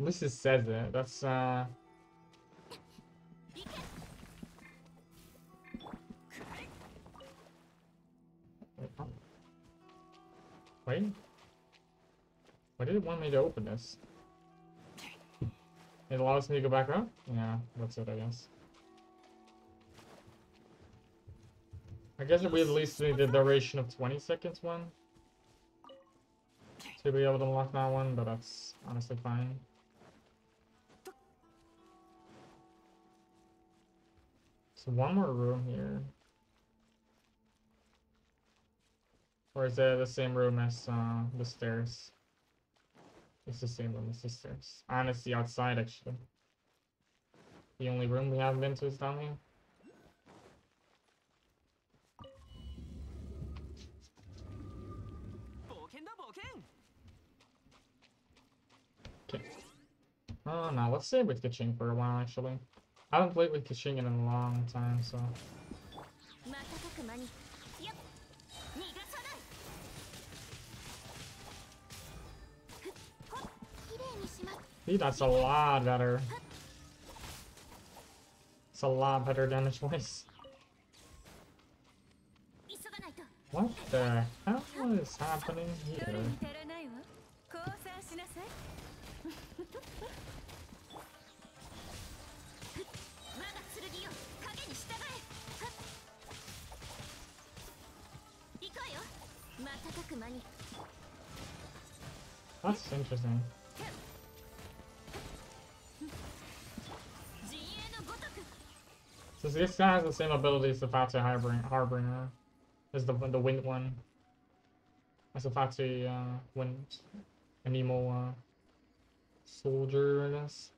At least it says it. That's uh Wait. Why did it want me to open this? It allows me to go back up? Yeah, that's it I guess. I guess we at least need the duration of 20 seconds one. To be able to unlock that one, but that's honestly fine. So one more room here. Or is it the same room as uh, the stairs? It's the same room as the stairs. And it's the outside actually. The only room we haven't been to is down here. Oh no, let's stay with Keqing for a while actually. I haven't played with Keqing in a long time, so. See, that's a lot better. It's a lot better than his voice. What the hell is happening here? That's interesting. So this guy has the same abilities as Fatui Harbinger, Harbinger as the the wind one. As the Fatui uh, wind, Animal uh, soldier, I guess.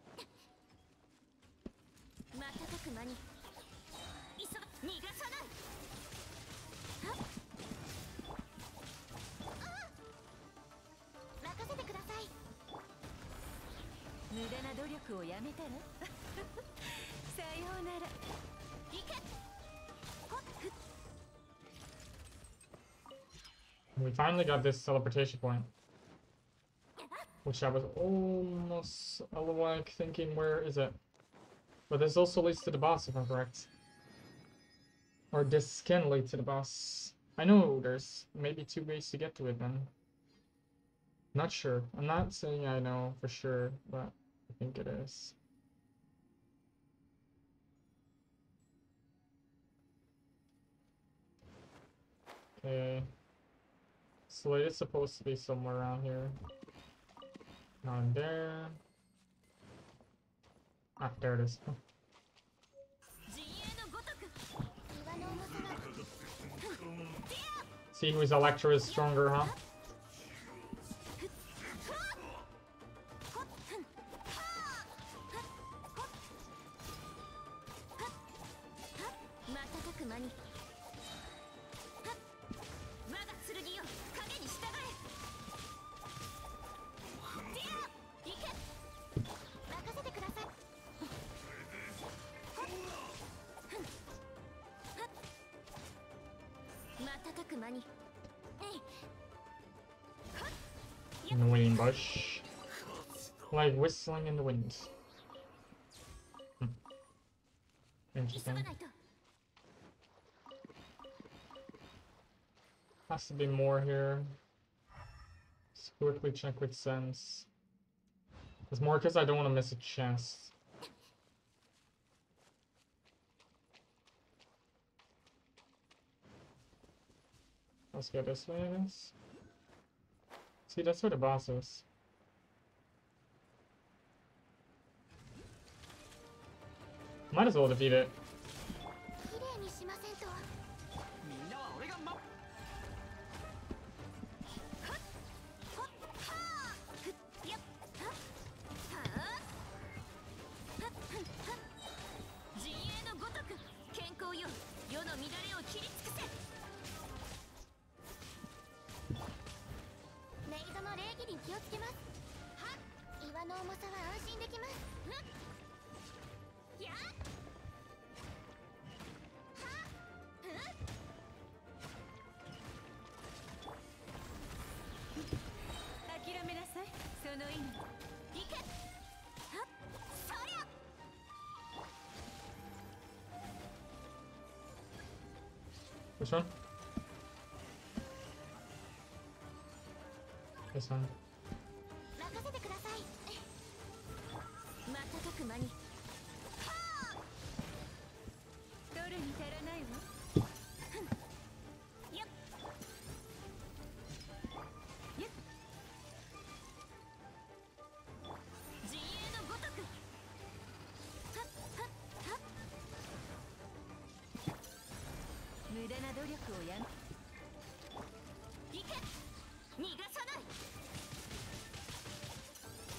無駄な努力をやめたらさようなら行けほっふっ We finally got this teleportation point. Which I was almost a little like thinking, where is it? But this also leads to the boss, if I'm correct. Or this can lead to the boss. I know there's maybe two ways to get to it then. Not sure. I'm not saying I know for sure, but I think it is. Okay. Slate is supposed to be somewhere around here. Down there. Ah, there it is. Oh. See who is Electra is stronger, huh? whistling in the wind. Hmm. Interesting. Has to be more here. Let's quickly check with sense. It's more because I don't want to miss a chest. Let's go this way, I guess. See, that's where the boss is. Might as well defeat it. Which one? This one. 任せてください瞬く間に 力をやめ行け。逃がさない。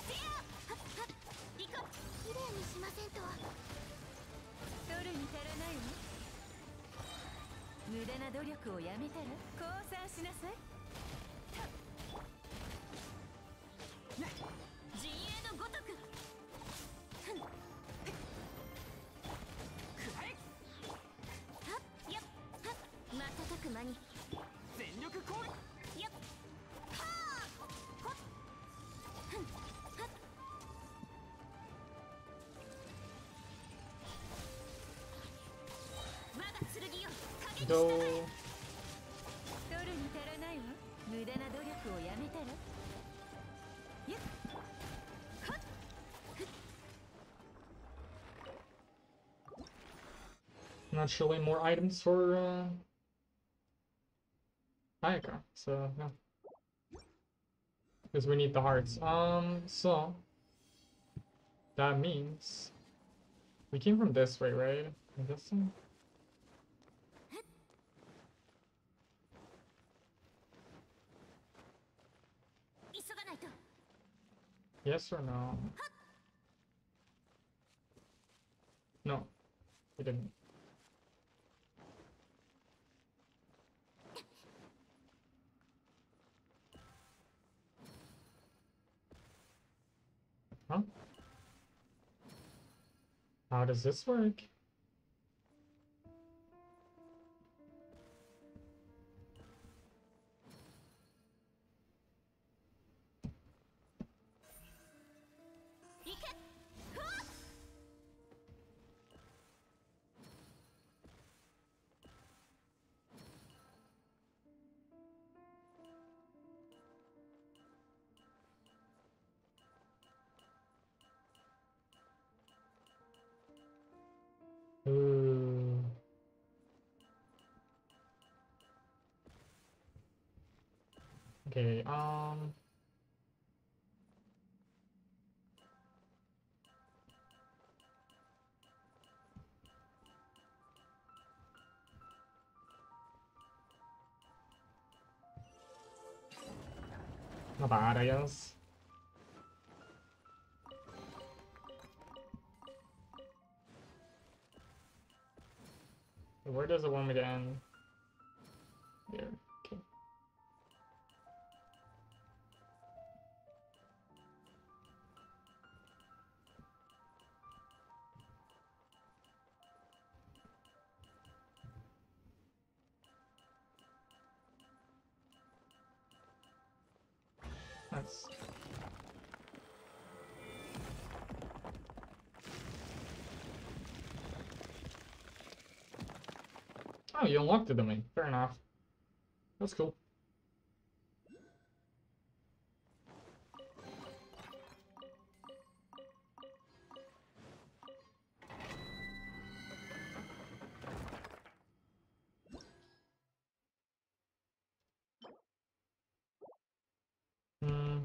ディアはっはっ行こう。綺麗にしませんと取るに足らないわ無駄な努力をやめたら降参しなさい Go. え取るに足らないわ無駄な努力をやめたらやっはっ Naturally, more items for uh, Ayaka. So yeah. Because we need the hearts. Um, so that means we came from this way, right? I'm guessing. Yes or no? No, we didn't. Huh? How does this work? Okay, um. Not bad, I guess. Where does it want me to end? Oh, you unlocked the domain. Fair enough. That's cool. Hmm.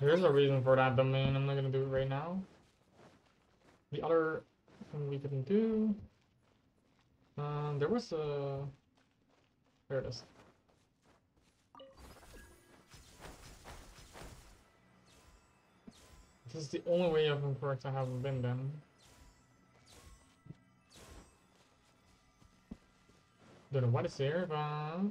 There's a reason for that domain. I'm not gonna do it right now. The other thing we can do. Um, there was a. There it is. This is the only way of correct I haven't been then. Don't know what is there, but.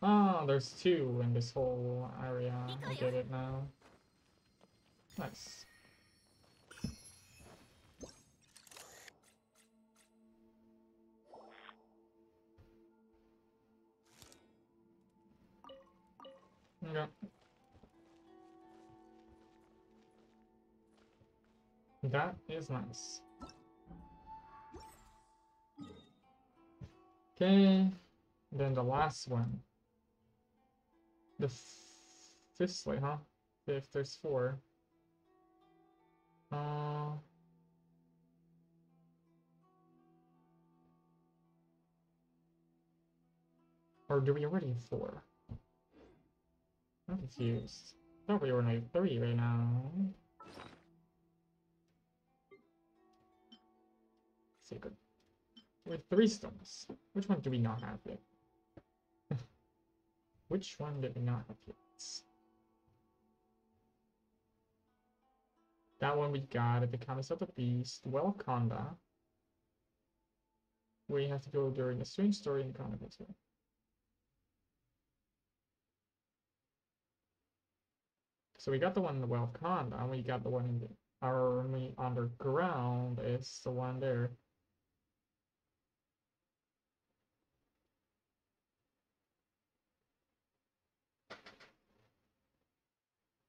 Ah, there's two in this whole area. I get it now. Nice. Okay. That is nice. Okay, then the last one. The f- fifthly, huh? If there's four. Uh. Or do we already have four? I'm confused. I thought we were like three right now. Secret. We have three stones. Which one do we not have yet? Which one did we not have yet? That one we got at the Canvas of the Beast, Welconda. We have to go during a strange story in Canada So we got the one in the Welconda, and we got the one in the army underground is the one there.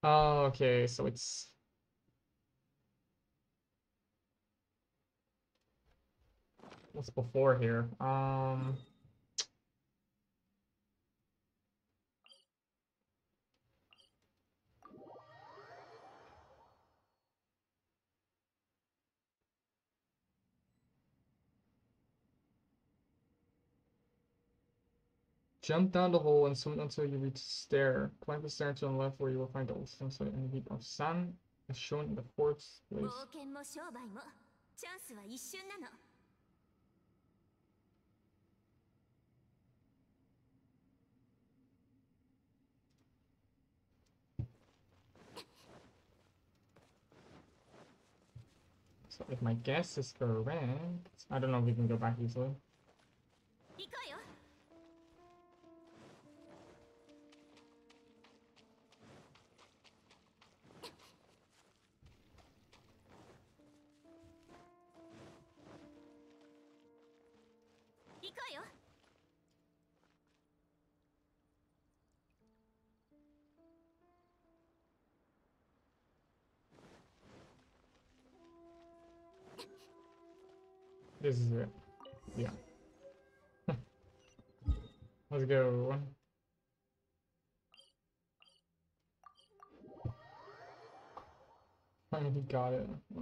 Oh, okay, so it's what's before here? Um Jump down the hole and swim until you reach stair. Climb the stair to the left where you will find the old stem site and the heap of sand as shown in the fourth place. So if my guess is correct, I don't know if we can go back easily.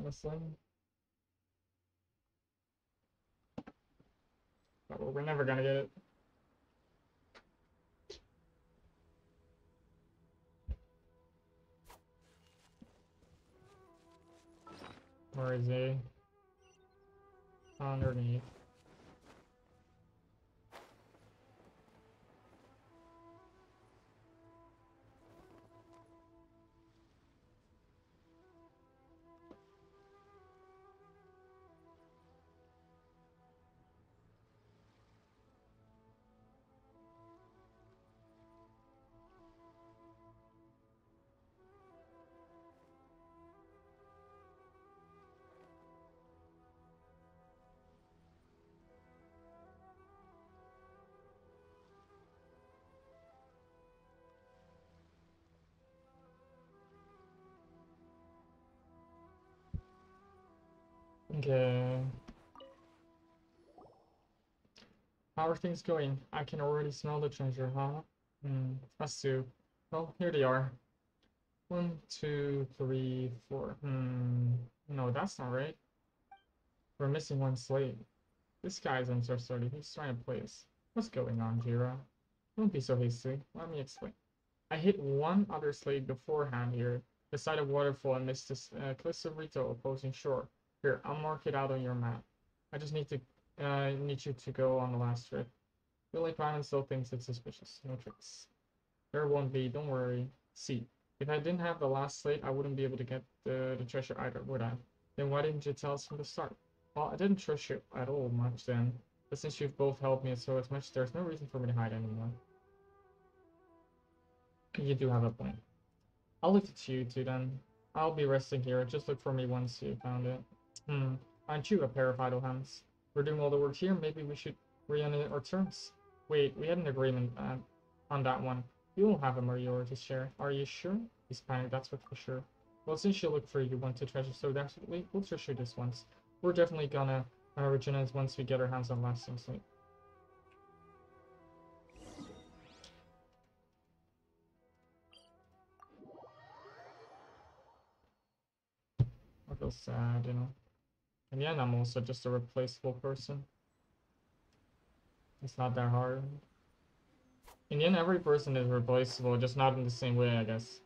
It, Okay. How are things going? I can already smell the treasure, huh? Hmm, us too. Well, here they are. One, two, three, four. Hmm, no, that's not right. We're missing one slate. This guy's interested. He's trying to play us. What's going on, Jiro? Don't be so hasty. Let me explain. I hit one other slate beforehand here, beside a waterfall and missed this uh, Ritou opposing shore. Here, I'll mark it out on your map. I just need to uh, need you to go on the last trip. Billy Brown still thinks it's suspicious. No tricks. There won't be, don't worry. See, if I didn't have the last slate, I wouldn't be able to get the, the treasure either, would I? Then why didn't you tell us from the start? Well, I didn't trust you at all much then. But since you've both helped me so as much, there's no reason for me to hide anymore. You do have a point. I'll leave it to you two then. I'll be resting here. Just look for me once you found it. Hmm. Aren't you a pair of idle hands? We're doing all the work here. Maybe we should reunite our terms. Wait, we had an agreement uh, on that one. You will have a Mario to share. Are you sure? He's panicked, that's what for sure. Well, since you look for you want to treasure so desperately, we'll treasure this once. We're definitely gonna uh, once we get our hands on last sleep. I feel sad, you know. The end, I'm also just a replaceable person. It's not that hard. In the end, every person is replaceable, just not in the same way, I guess.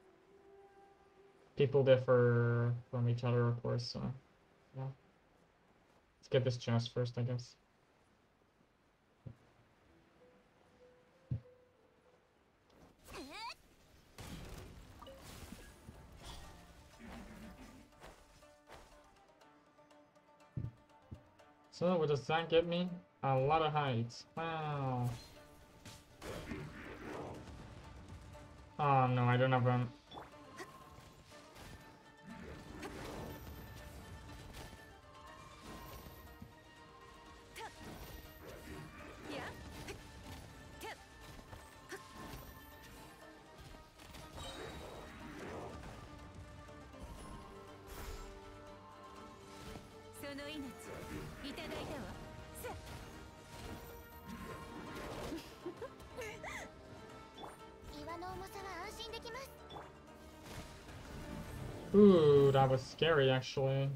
People differ from each other, of course, so yeah. Let's get this chest first, I guess. So what does that get me? A lot of heights. Wow. Oh no, I don't have um That was scary, actually.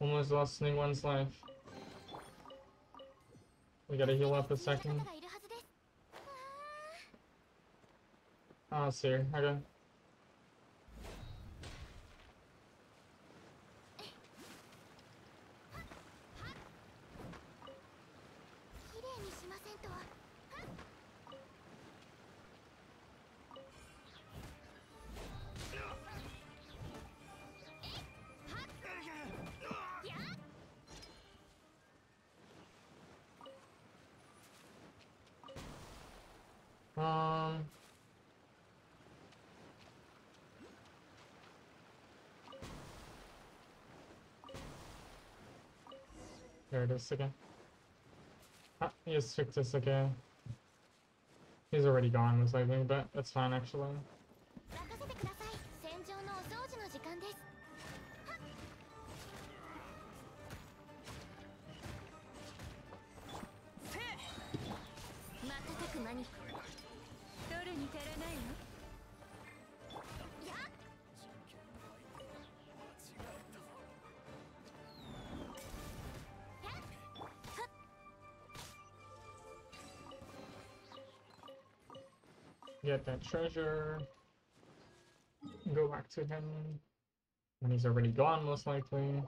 Almost lost anyone's one's life. We gotta heal up a second. Ah, oh, see. Okay. There it is again. Ah, he has fixed this again. He's already gone, most likely, but that's fine actually. that treasure. Go back to him. And he's already gone, most likely.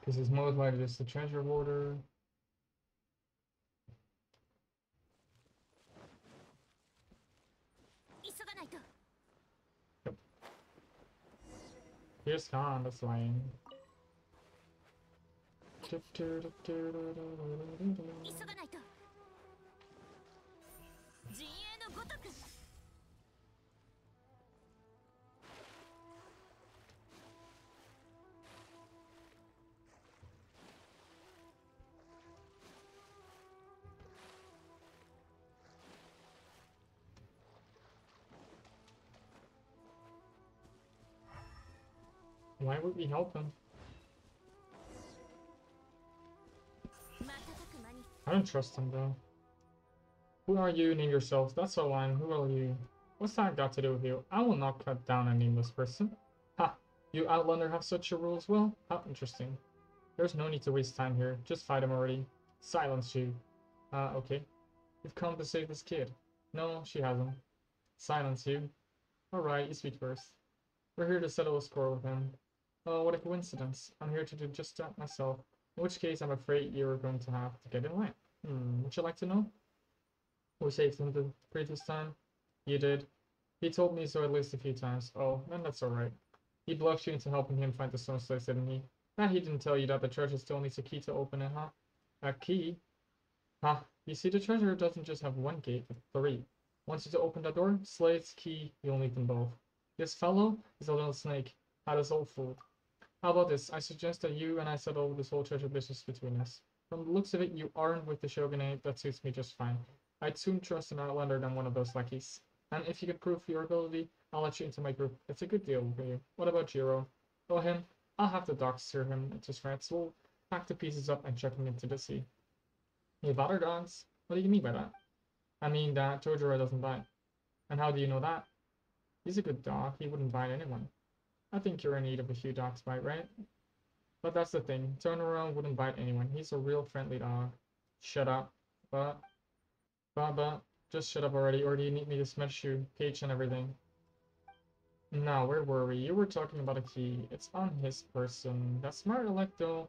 Because his most likely is the treasure order. Yep. Here's Khan, that's lame. Do, do, do, help him. I don't trust him though. Who are you? Name yourself. That's a line. Who are you? What's that got to do with you? I will not cut down a nameless person. Ha! You Outlander have such a rule as well? How interesting. There's no need to waste time here. Just fight him already. Silence you. Ah, uh, okay. You've come to save this kid. No, she hasn't. Silence you. Alright, you speak first. We're here to settle a score with him. Oh, what a coincidence. I'm here to do just that myself. In which case, I'm afraid you're going to have to get in line. Hmm, would you like to know? Who saved him the previous time? You did. He told me so at least a few times. Oh, then that's alright. He bluffed you into helping him find the stone slice, didn't he? That he didn't tell you that the treasure still needs a key to open it, huh? A key? Huh. You see, the treasure doesn't just have one gate, but three. Once you to open the door, slates, key, you'll need them both. This fellow is a little snake. Had us all fooled. How about this? I suggest that you and I settle this whole treasure business between us. From the looks of it, you aren't with the shogunate. That suits me just fine. I'd soon trust an outlander than one of those lackeys. And if you could prove your ability, I'll let you into my group. It's a good deal for you. What about Jiro? Oh, him? I'll have the dogs steer him to Strats. We'll pack the pieces up and chuck him into the sea. You bother dogs? What do you mean by that? I mean that Tojiro doesn't bite. And how do you know that? He's a good dog. He wouldn't bite anyone. I think you're in need of a few dogs bite, right? But that's the thing. Turnaround wouldn't bite anyone. He's a real friendly dog. Shut up. But, but, just shut up already, or do you need me to smash you, cage and everything? No, where were we? You were talking about a key. It's on his person. That smart Electo,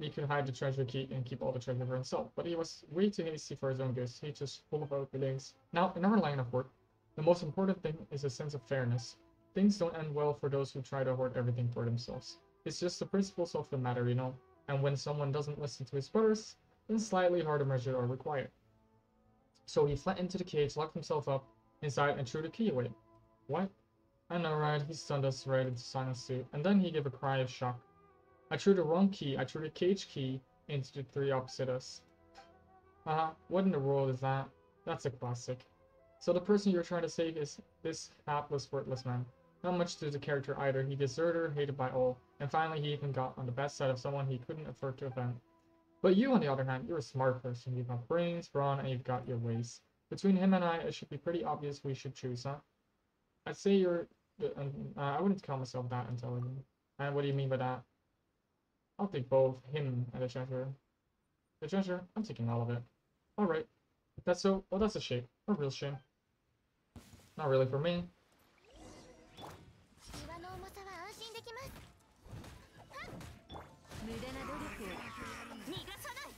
he could hide the treasure key and keep all the treasure for himself, but he was way too hasty for his own goods. He's just full of openings. Now, in our line of work, the most important thing is a sense of fairness. Things don't end well for those who try to hoard everything for themselves. It's just the principles of the matter, you know. And when someone doesn't listen to his brothers, then slightly harder measures are required. So he fled into the cage, locked himself up inside, and threw the key away. What? I know, right? He stunned us right into silence too, and then he gave a cry of shock. I threw the wrong key. I threw the cage key into the three opposite us. Haha, uh-huh. what in the world is that? That's a classic. So the person you're trying to save is this hapless, worthless man. Not much to the character either. He deserter, hated by all, and finally he even got on the best side of someone he couldn't afford to offend. But you, on the other hand, you're a smart person. You've got brains, brawn, and you've got your ways. Between him and I, it should be pretty obvious we should choose, huh? I'd say you're. Uh, uh, I wouldn't call myself that intelligent. And what do you mean by that? I'll take both him and the treasure. The treasure? I'm taking all of it. Alright. That's so, well, that's a shame. A real shame. Not really for me. きます無駄な努力を逃がさない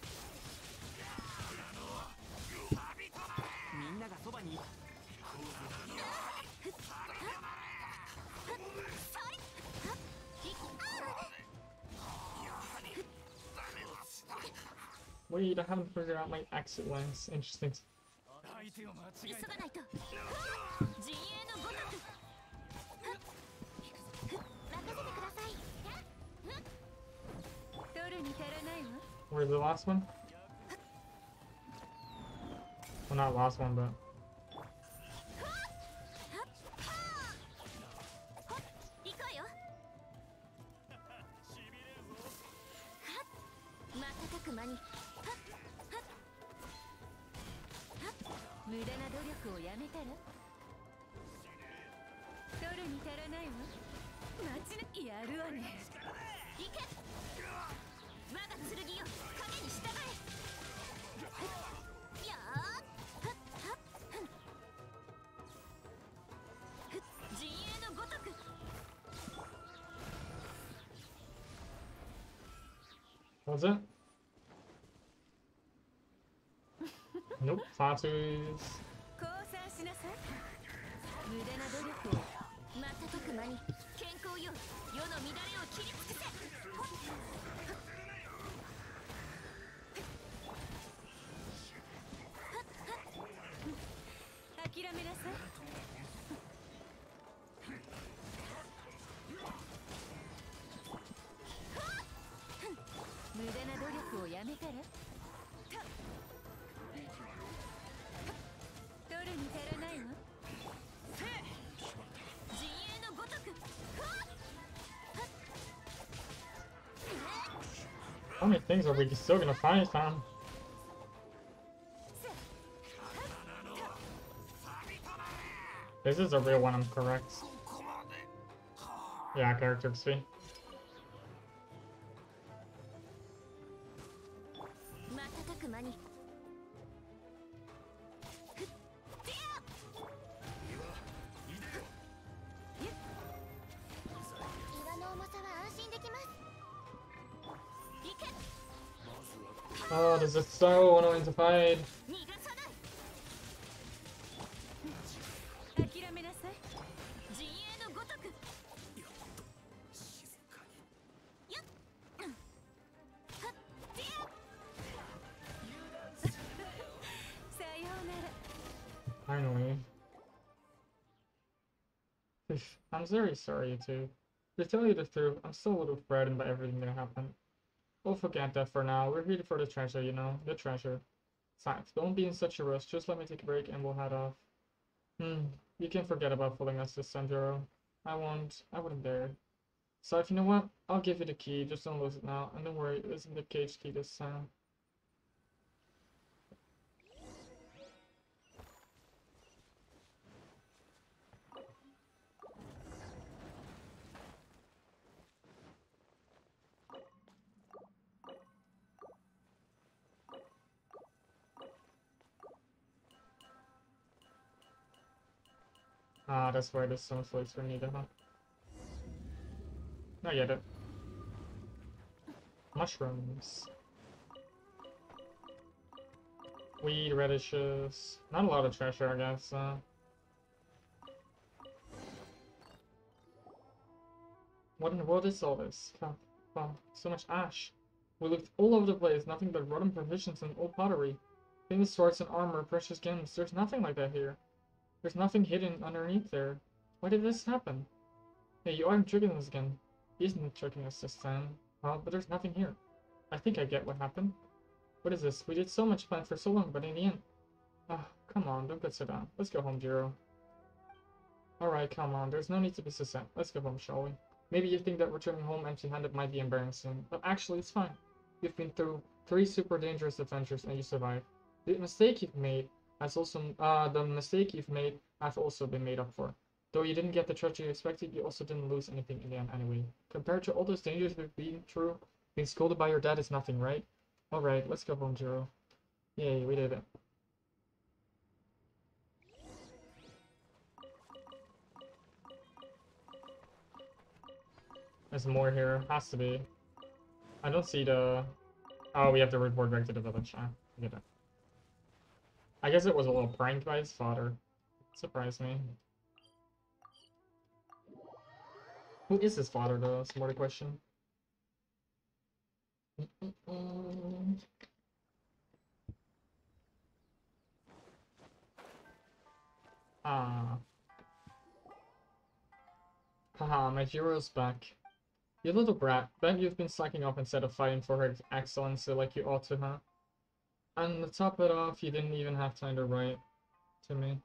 みんながそばに Wait, I haven't figured out my exit lines. Interesting. 相手を間急違えたがないと Where's the last one? Well, not last one, but was it? nope, い。無駄な努力を。瞬く間に。健康よ。世の乱れを切り尽くせ諦めなさい無駄な努力をやめたら取るに足らないわ陣営のごとく How many things are we still gonna find, Tom? This is a real one, I'm correct. Yeah, character C. Oh, this is so annoying to fight. I'm very sorry, you two. To tell you the truth, I'm still a little frightened by everything that happened. We'll forget that for now. We're here for the treasure, you know? The treasure. Besides, don't be in such a rush. Just let me take a break and we'll head off. Hmm, you can forget about fooling us this time. I won't. I wouldn't dare. So if you know what, I'll give you the key. Just don't lose it now. And don't worry, it isn't the cage key this time. Ah, that's why so much place needed, huh? I get it. Mushrooms. Weed, radishes. Not a lot of treasure, I guess. Uh, what in the world is all this? Wow, so much ash. We looked all over the place, nothing but rotten provisions and old pottery. Famous swords and armor, precious gems. There's nothing like that here. There's nothing hidden underneath there. Why did this happen? Hey, you aren't tricking us again. He isn't tricking us this time. Well, but there's nothing here. I think I get what happened. What is this? We did so much plan for so long, but in the end... Ah, come on, don't get so down. Let's go home, Jiro. Alright, come on, there's no need to be so sad. Let's go home, shall we? Maybe you think that returning home empty-handed might be embarrassing, but actually it's fine. You've been through three super dangerous adventures and you survived. The mistake you've made has also uh, the mistake you've made has also been made up for. Though you didn't get the treasure you expected, you also didn't lose anything in the end anyway. Compared to all those dangers we've been through, being scolded by your dad is nothing, right? Alright, let's go home, Jiro. Yay, we did it. There's more here. Has to be. I don't see the... Oh, we have to report back to the village. Ah, get that. I guess it was a little prank by his father. Surprised me. Who is his father, though? That's more the question. Ah. Haha, my hero's back. You little brat, bet you've been slacking off instead of fighting for her excellency like you ought to, huh? And to top it off, you didn't even have time to write to me.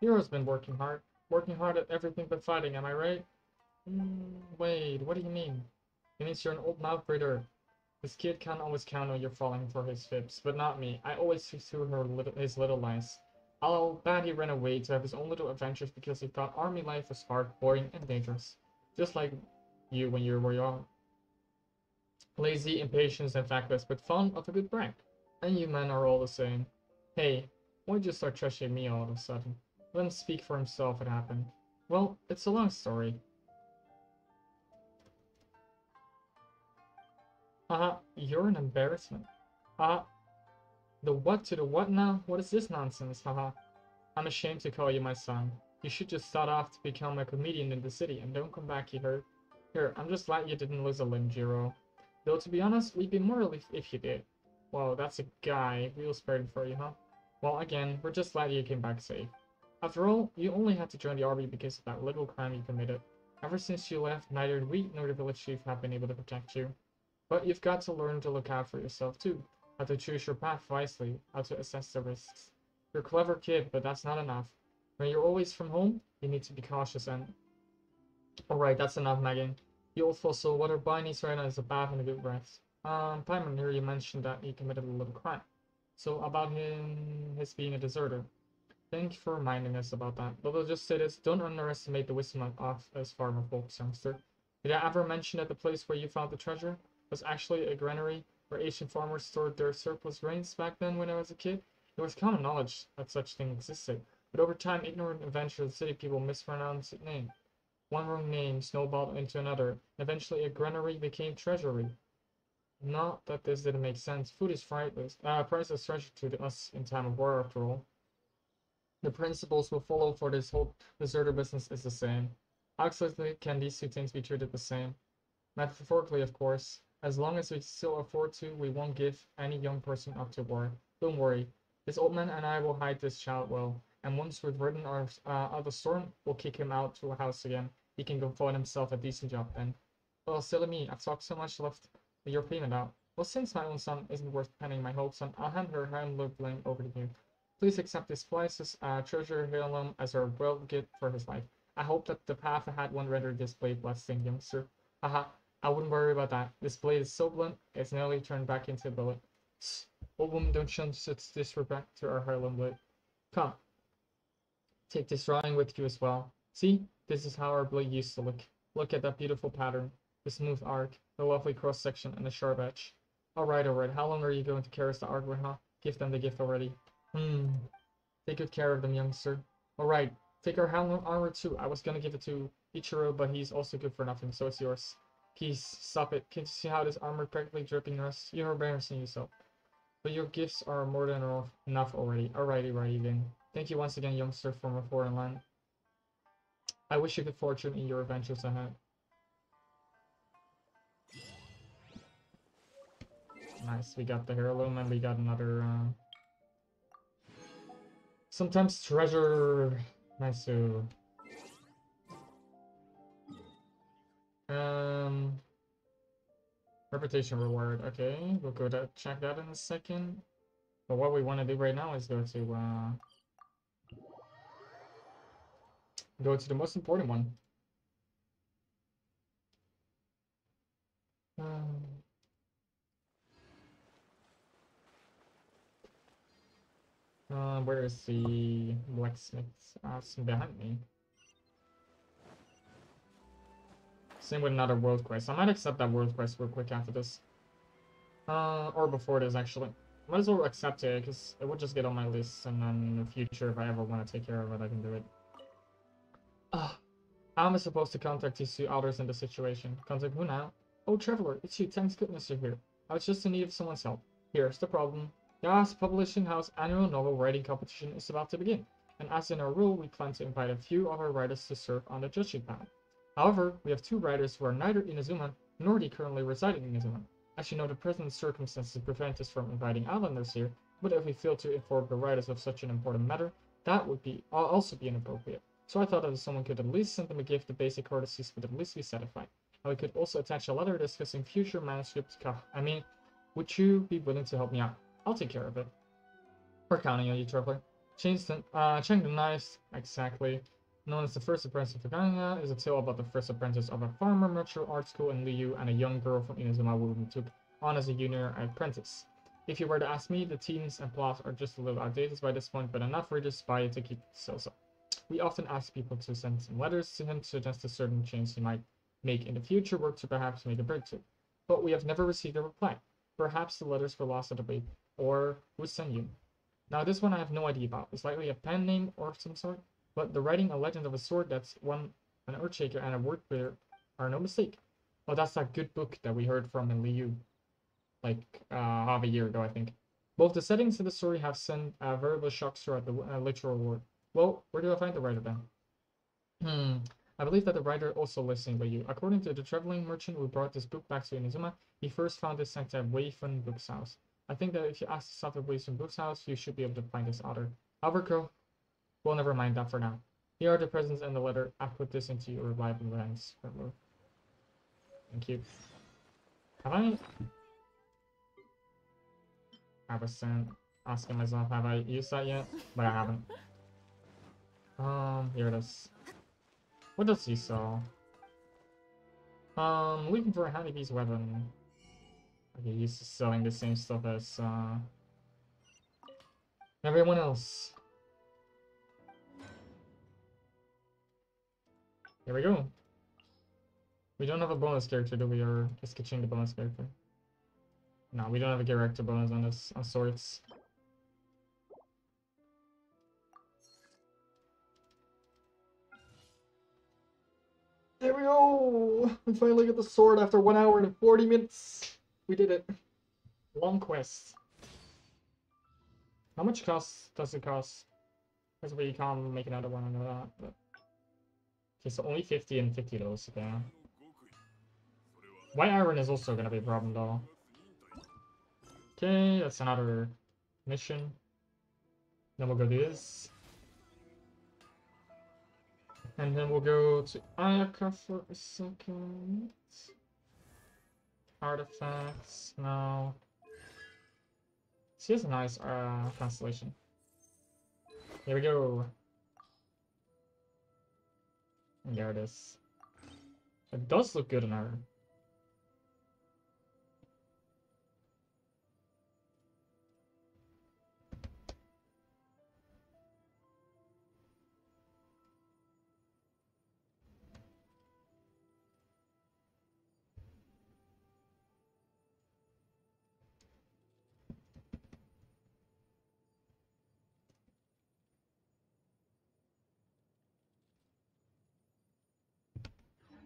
Hero's been working hard. Working hard at everything but fighting, am I right? Mm, wait, what do you mean? It means you're an old mouth breather. This kid can't always count on you falling for his fibs, but not me. I always see through her little, his little lies. I'll bet he ran away to have his own little adventures because he thought army life was hard, boring, and dangerous. Just like you when you were young. Lazy, impatient, and factless, but fond of a good prank. And you men are all the same. Hey, why'd you start trashing me all of a sudden? Let him speak for himself, it happened. Well, it's a long story. Haha, you're an embarrassment. Haha. The what to the what now? What is this nonsense? Haha. I'm ashamed to call you my son. You should just start off to become a comedian in the city and don't come back, you heard? Here, I'm just glad you didn't lose a limb, Jiro. Though to be honest, we'd be more relieved if you did. Well, that's a guy. We'll spare him for you, huh? Well, again, we're just glad you came back safe. After all, you only had to join the army because of that little crime you committed. Ever since you left, neither we nor the village chief have been able to protect you. But you've got to learn to look out for yourself too. How to choose your path wisely, how to assess the risks. You're a clever kid, but that's not enough. When you're always from home, you need to be cautious and... Alright, that's enough, Megan. Old fossil, what boy needs right now is a bath and a good rest. Um, Paimon here you mentioned that he committed a little crime. So about him, his being a deserter. Thank you for reminding us about that. But we'll just say this, don't underestimate the wisdom of us farmer folks, youngster. Did I ever mention that the place where you found the treasure was actually a granary where Asian farmers stored their surplus grains back then when I was a kid? It was common knowledge that such thing existed. But over time, ignorant adventurous city people mispronounced its name. One wrong name snowballed into another. Eventually, a granary became treasury. Not that this didn't make sense. Food is priceless, uh, priceless treasure to us in time of war, after all. The principles we'll follow for this whole deserter business is the same. Exactly can these two things be treated the same? Metaphorically, of course. As long as we still afford to, we won't give any young person up to war. Don't worry. This old man and I will hide this child well. And once we've ridden our, uh, the storm, we'll kick him out to a house again. He can go find himself a decent job then. Well, silly me, I've talked so much left your payment out. Well, since my own son isn't worth pinning my hopes on, I'll hand her handler blame over to you. Please accept this priceless uh, treasure heirloom as our well gift for his life. I hope that the path ahead won't render this blade blessing, youngster. Haha, I wouldn't worry about that. This blade is so blunt, it's nearly turned back into a bullet. Old woman, don't show such disrespect to our heirloom blade. Come. Take this drawing with you as well. See? This is how our blade used to look. Look at that beautiful pattern. The smooth arc, the lovely cross-section, and the sharp edge. Alright, alright, how long are you going to carry the artwork, huh? Give them the gift already. Hmm. Take good care of them, youngster. Alright, take our helmet armor too. I was gonna give it to Ichiro, but he's also good for nothing, so it's yours. Please, stop it. Can't you see how this armor practically dripping rust? You're embarrassing yourself. But your gifts are more than enough already. Alrighty, righty then. Thank you once again, youngster from a foreign land. I wish you good fortune in your adventures ahead. Nice, we got the heirloom and we got another, uh... Sometimes treasure... Nice to... Um... Reputation reward, okay, we'll go to check that in a second. But what we want to do right now is go to, uh... Go it's the most important one. Um... Uh, where is the blacksmith? Uh, behind me. Same with another world quest. I might accept that world quest real quick after this. Uh, or before this, actually. Might as well accept it, because it would just get on my list, and then in the future, if I ever want to take care of it, I can do it. Ah, Am is supposed to contact these two others in the situation. Contact who now? Oh, Traveler, it's you. Thanks goodness you're here. I was just in need of someone's help. Here's the problem. Yae Publishing House annual novel writing competition is about to begin, and as in our rule, we plan to invite a few of our writers to serve on the judging panel. However, we have two writers who are neither Inazuma nor the currently residing in Inazuma. As you know, the present circumstances prevent us from inviting islanders here, but if we fail to inform the writers of such an important matter, that would be also be inappropriate. So I thought that someone could at least send them a gift, the basic courtesies would at least be satisfied. We could also attach a letter discussing future manuscripts. I mean, would you be willing to help me out? I'll take care of it. We're counting on you, traveler. Uh, Chang the Ninth, exactly. Known as the first apprentice of Aganya, is a tale about the first apprentice of a farmer martial arts school in Liyue and a young girl from Inazuma who took on as a junior apprentice. If you were to ask me, the themes and plot are just a little outdated by this point, but enough readers buy it to keep it so so. We often ask people to send some letters to him to suggest a certain change he might make in the future, or to perhaps make a breakthrough. But we have never received a reply. Perhaps the letters were lost at the way, or who sent you? Now this one I have no idea about. It's likely a pen name or some sort, but the writing a legend of a sword that's one an earthshaker and a word clear are no mistake. Oh, that's that good book that we heard from in Liyue, like uh, half a year ago, I think. Both the settings and the story have sent uh, variable shocks throughout the uh, literal world. Well, where do I find the writer then? Hmm. I believe that the writer also lives in Liyue. According to the traveling merchant who brought this book back to Inazuma, he first found this sent at Wanwen Books House. I think that if you ask the at Wanwen Books House, you should be able to find this author. However, well, never mind that for now. Here are the presents and the letter. I put this into your hands. Traveler. Thank you. Have I? I was asking myself, have I used that yet? But I haven't. Um, here it is. What does he sell? Um, looking for a honeybee's weapon. Okay, he's selling the same stuff as, uh, everyone else. Here we go. We don't have a bonus character, do we? Or is Keqing the bonus character? No, we don't have a character bonus on this, on swords. There we go! We finally get the sword after 1 hour and 40 minutes! We did it. Long quest. How much cost does it cost? Because we can't make another one, I that, but... Okay, so only 50 and 50 those, okay. White iron is also gonna be a problem though. Okay, that's another mission. Then we'll go do this. And then we'll go to Ayaka for a second. Artifacts, no. She has a nice uh, constellation. Here we go. And there it is. It does look good in her.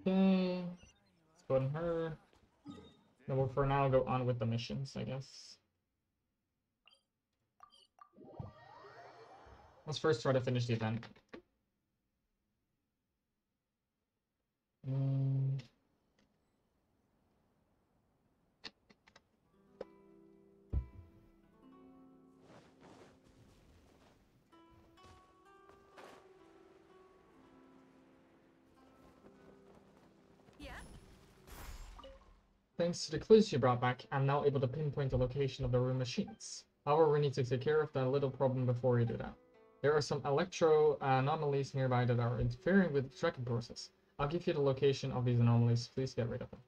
Okay. Let's go on her. Then we'll for now go on with the missions, I guess. Let's first try to finish the event. Mm. Thanks to the clues you brought back, I'm now able to pinpoint the location of the room machines. However, we need to take care of that little problem before we do that. There are some electro anomalies nearby that are interfering with the tracking process. I'll give you the location of these anomalies, please get rid of them.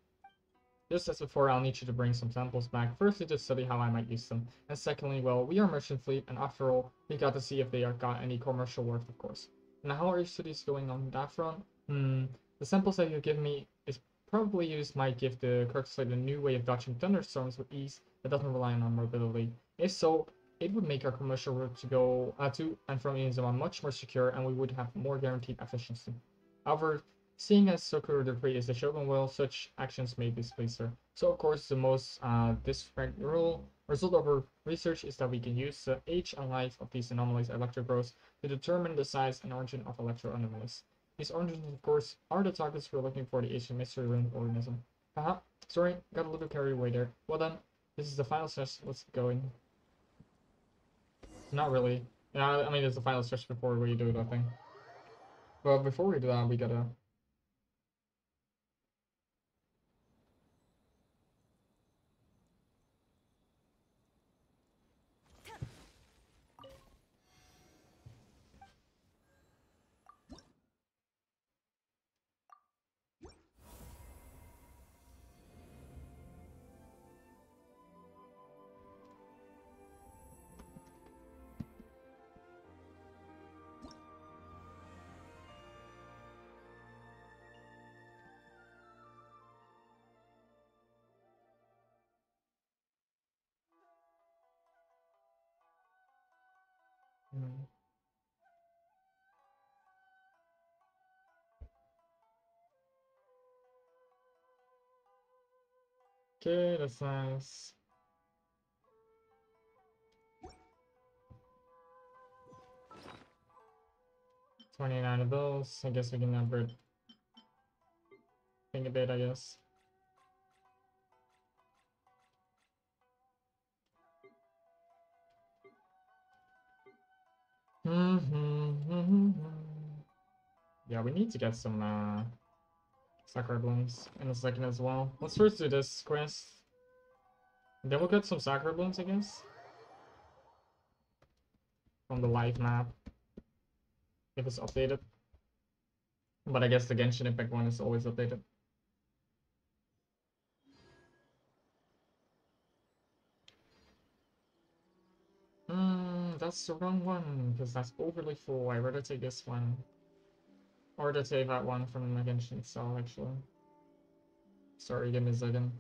Just as before, I'll need you to bring some samples back, firstly to study how I might use them, and secondly, well, we are merchant fleet, and after all, we got to see if they are got any commercial worth, of course. Now, how are your studies going on that front? Hmm, the samples that you give me is probably use might give the Kirk Slate a new way of dodging thunderstorms with ease that doesn't rely on our mobility. If so, it would make our commercial route to go uh, to and from Inazuma much more secure and we would have more guaranteed efficiency. However, Seeing as Sakoku Decree is the Shogun will, such actions may displease her. So of course the most uh, result of our research is that we can use the age and life of these anomalies Electro grows to determine the size and origin of Electro anomalies. These origins of course are the targets we're looking for the Asian mystery ring organism. Haha, sorry, got a little carried away there. Well then, this is the final test, let's get going. Not really. Yeah, I mean it's the final stretch before we do that thing. But before we do that, we gotta Okay. Twenty-nine of those. I guess we can number think a bit, I guess. Mm-hmm. Yeah, we need to get some uh, Sakura Blooms in a second as well. Let's first do this quest. Then we'll get some Sakura Blooms, I guess. From the live map. If it's updated. But I guess the Genshin Impact one is always updated. Hmm, that's the wrong one, because that's overly full. I'd rather take this one. Or to save that one from the Genshin itself, actually. Sorry, give me a second.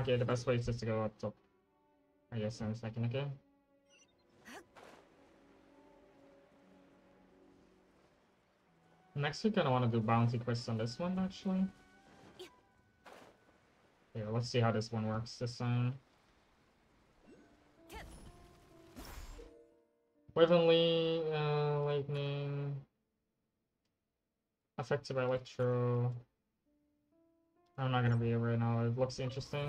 Okay, the best way is just to go up top. I guess in a second, okay? Next, we kind of want to do bounty quests on this one, actually. Yeah, let's see how this one works this time. Wavenly, uh, lightning, affected by electro. I'm not gonna be able right now, it looks interesting.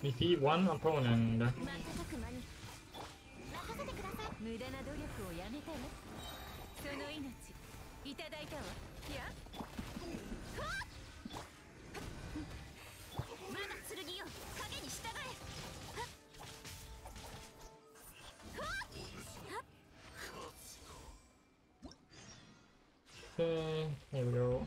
Defeat one opponent. Okay, here we go.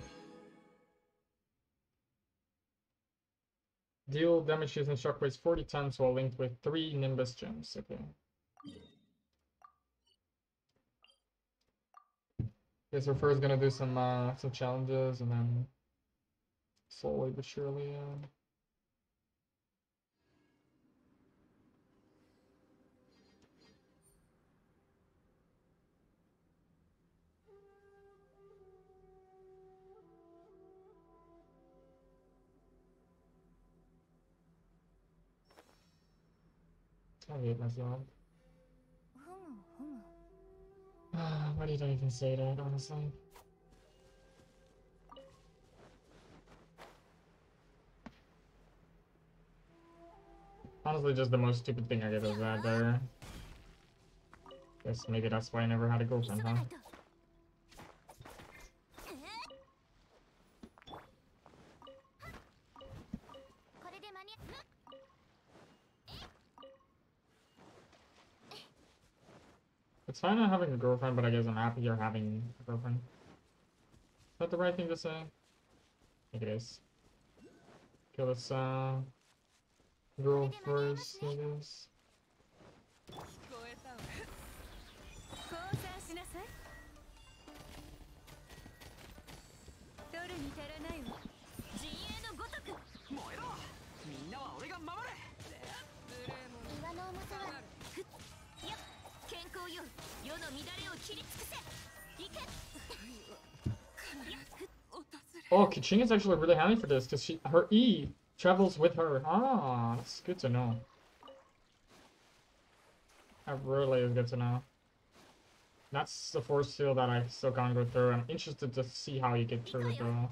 Deal damage using shockwaves 40 times while linked with 3 Nimbus gems. Okay. Guess we're first gonna do some uh, some challenges and then slowly but surely uh, I hate my. Why did I even say that, honestly? Honestly, just the most stupid thing I did was that there. Guess maybe that's why I never had a girlfriend, huh? Fine not having a girlfriend, but I guess I'm happy you're having a girlfriend. Is that the right thing to say? I think it is. Okay, let's uh girl first, I guess. Oh, Keqing is actually really handy for this because she her E travels with her. Ah, that's good to know. That really is good to know. That's the force field that I still can't go through. I'm interested to see how you get through it though.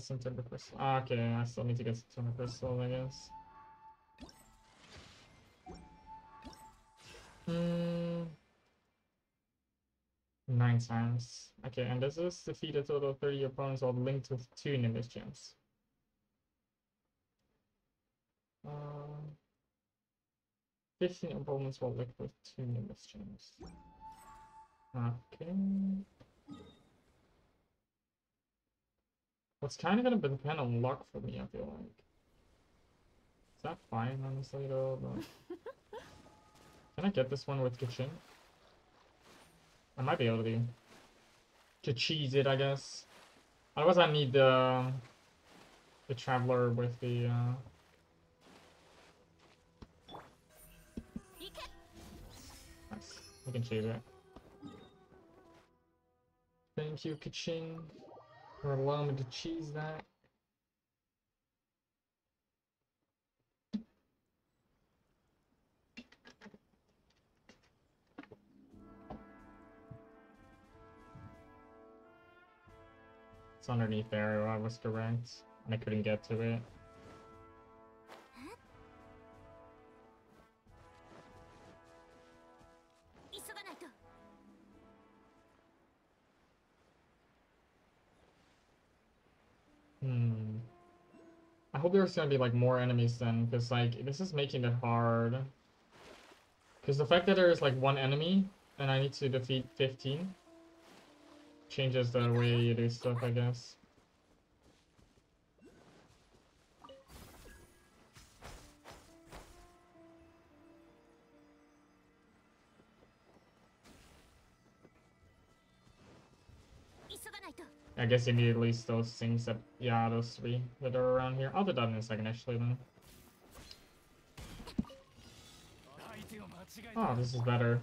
Palace and Timber Crystal. Ah, okay, I still need to get some Timber Crystal, I guess. Hmm. Nine times. Okay, and this is defeat a total of 30 opponents while linked with two Nimbus gems. Uh, 15 opponents while linked with two Nimbus gems. Okay. What's kind of gonna depend on luck for me, I feel like. Is that fine, honestly, though? But... Can I get this one with Keqing? I might be able to. To cheese it, I guess. Otherwise, I need the the traveler with the. Uh... Nice. We can cheese it. Thank you, Keqing, for allowing me to cheese that. It's underneath there, I was correct, and I couldn't get to it. Hope there's gonna be like more enemies then, because like this is making it hard. Because the fact that there's like one enemy and I need to defeat 15 changes the way you do stuff, I guess. I guess you need at least those things that, yeah, those three that are around here. I'll do that in a second, actually, then. Oh, this is better.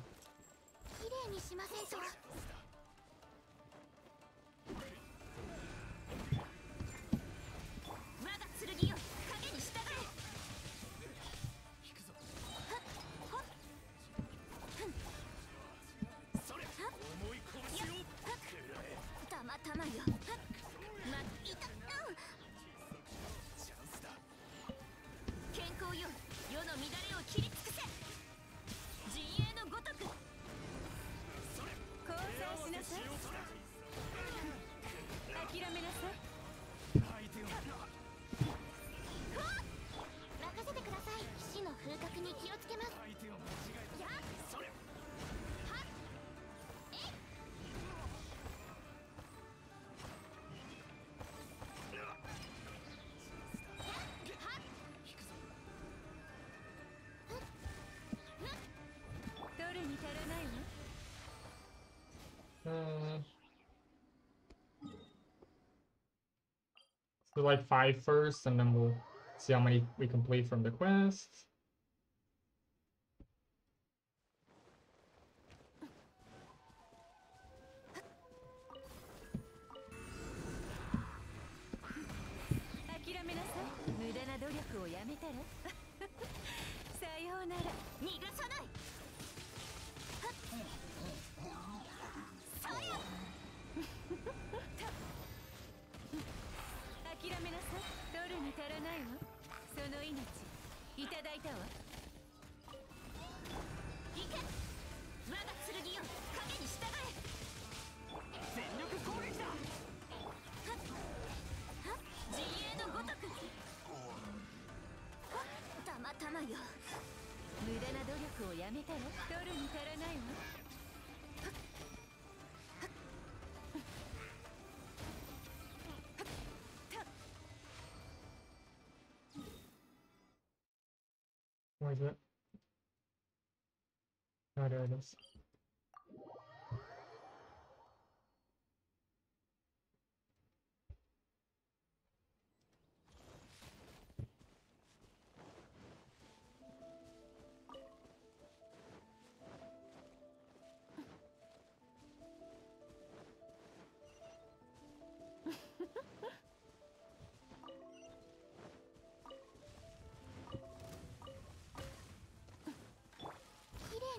Like five first, and then we'll see how many we complete from the quest.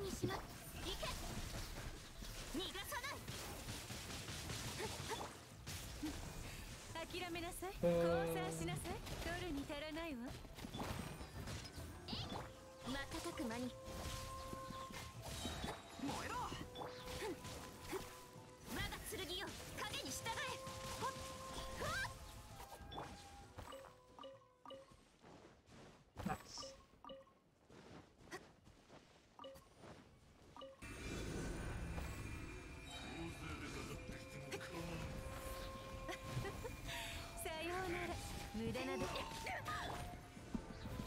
にしま行け逃がさない。諦めなさい。うん降参しなさい。取るに足らないわ。瞬く間になど。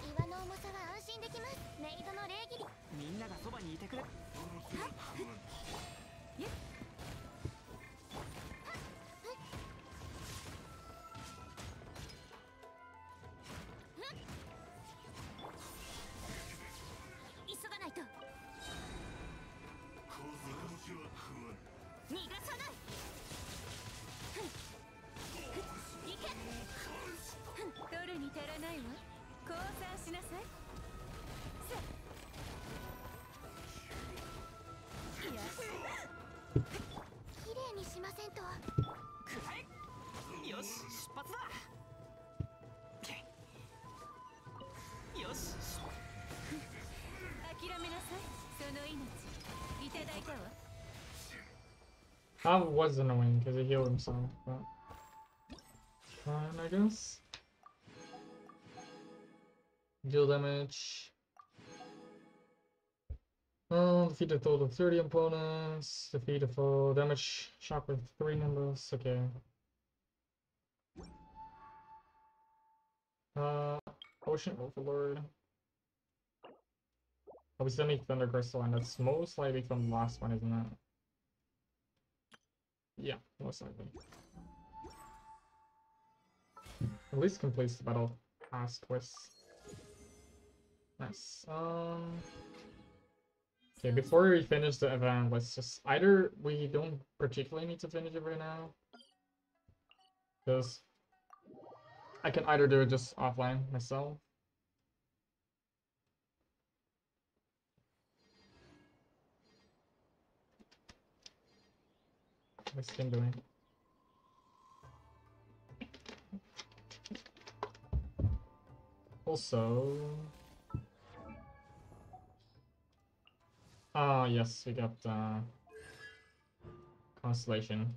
岩の重さは安心できます。メイドの礼儀みんながそばにいてくれ That was annoying because he healed himself, but fine, I guess. Deal damage. Oh, defeat a total of 30 opponents. Defeat a full damage shock with 3 numbers. Okay. Uh, Ocean Overlord. Oh, we still need Thunder Crystal, and that's most likely from the last one, isn't it? Yeah, most likely. At least completes the battle pass quest. Nice. Um. Okay, before we finish the event, let's just either we don't particularly need to finish it right now, because I can either do it just offline myself. What's Skin doing? Also, ah yes, we got uh, Constellation,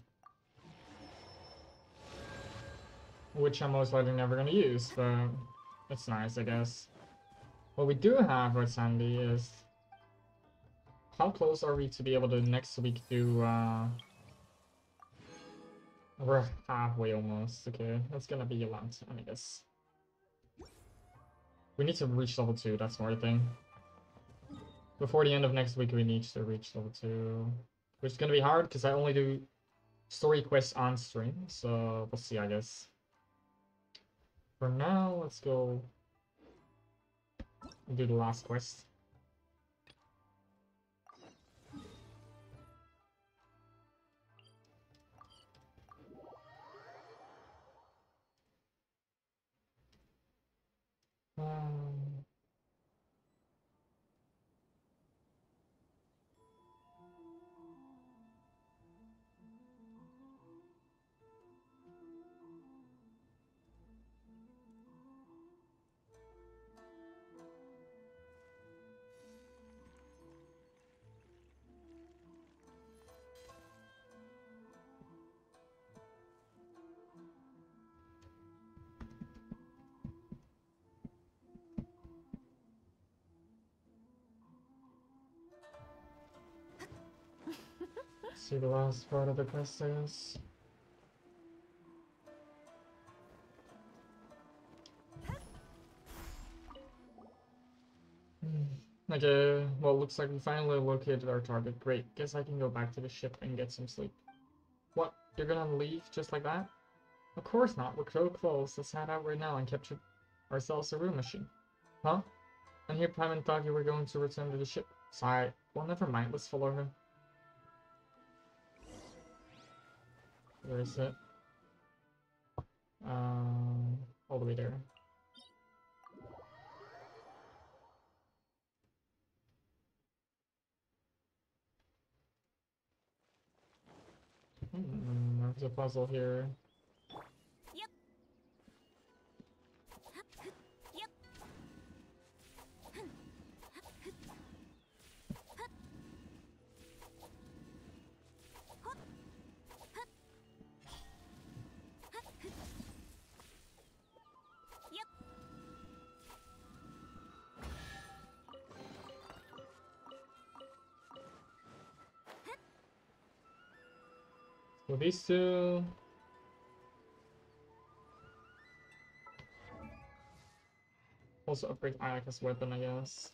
which I'm most likely never gonna use, but it's nice, I guess. What we do have, what's Sandy is how close are we to be able to next week do uh, we're halfway almost. Okay, that's gonna be a lot, I guess. We need to reach level 2, that's more the thing. Before the end of next week, we need to reach level 2. Which is gonna be hard, because I only do story quests on stream, so we'll see, I guess. For now, let's go do the last quest. Um, the last part of the quest, I guess. Hmm, Okay, well, looks like we finally located our target. Great, guess I can go back to the ship and get some sleep. What? You're gonna leave just like that? Of course not, we're so close. Let's head out right now and capture ourselves a room machine. Huh? And here Paimon thought you were going to return to the ship. Sorry. Well, never mind. Let's follow him. Where is it? Um, all the way there. Hmm, there's a puzzle here. So these two. Also upgrade Ayaka's weapon, I guess.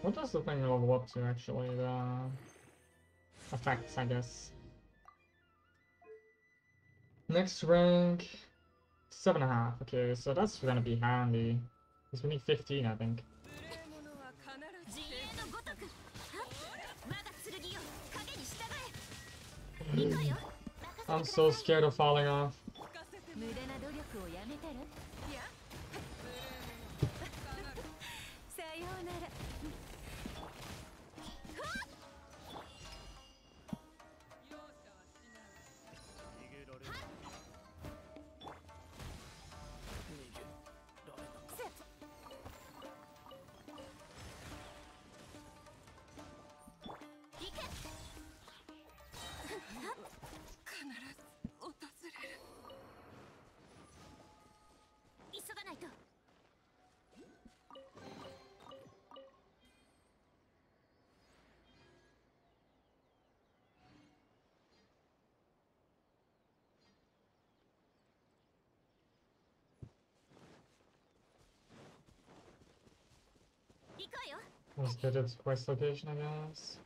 What does the thing level up to actually? The effects, I guess. Next rank, seven and a half. Okay, so that's gonna be handy. Because we need 15, I think. I'm so scared of falling off. Let's get to the quest location, I guess.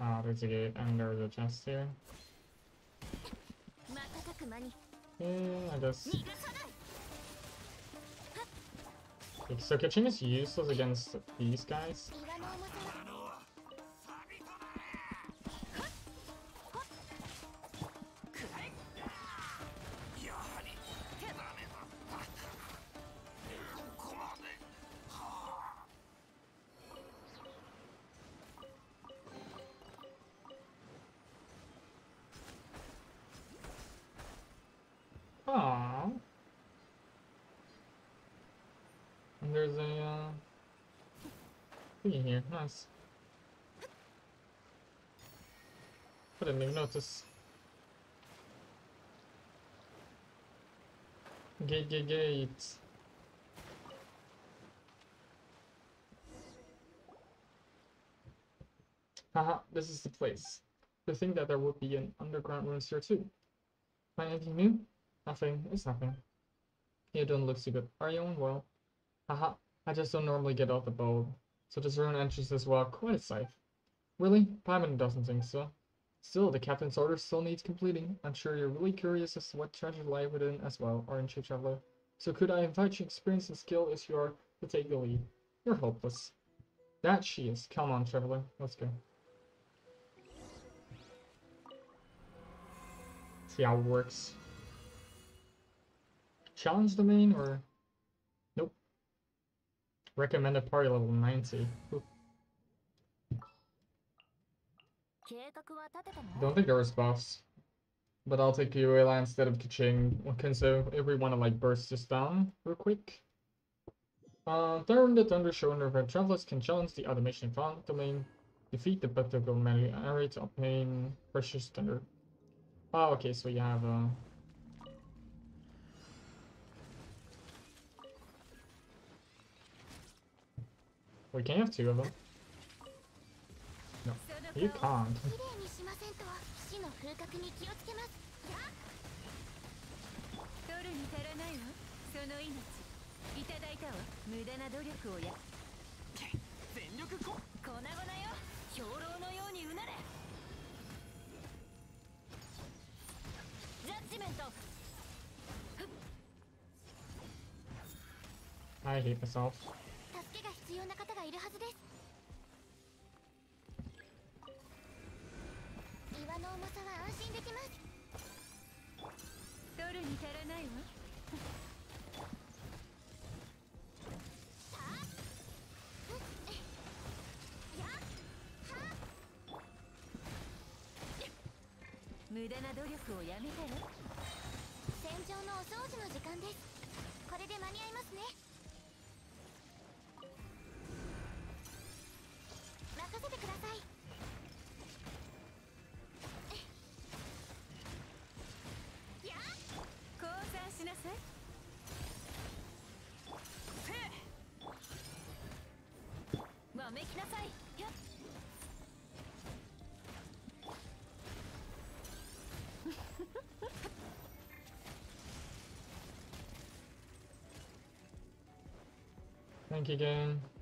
Ah, oh, there's a gate under the chest here. Yeah, I guess. So catching is useless against these guys. Here. Nice. I didn't even notice. Gate, gate, gate. Haha, this is the place. To think that there would be an underground ruins here too. Find anything new? Nothing. It's nothing. You don't look so good. Are you unwell? Haha, I just don't normally get out the boat. So this ruin entrance as well, quite a sight. Really? Paimon doesn't think so. Still, the captain's order still needs completing. I'm sure you're really curious as to what treasure lie within as well, aren't you, traveler? So could I invite your experience and skill as you are to take the lead? You're hopeless. That she is. Come on, traveler. Let's go. See how it works. Challenge domain or. Recommended party level 90. Don't think there was buffs. But I'll take Eula instead of Keqing. Okay, so if we want to like burst this down real quick. Uh, during the Thunder Sojourn event Travelers can challenge the automation font domain, defeat the Pepto-Go manually to obtain Precious Thunder. Oh, okay, so you have a. Uh, We can have two of them. その You 顔 can't. きれいにしませんと死の風格に気をつけますや取るに足らないわその命いただいたわ無駄な努力をや全力こ粉々よ兵糧のようにうなれジャッジメント I hate myself. 助けが必要な方がいるはずです。岩の重さは安心できます。取るに足らないわ。や無駄な努力をやめたら？戦場のお掃除の時間です。これで間に合いますね任せてください。や降参しなさい。わめきなさい。や Thank you again.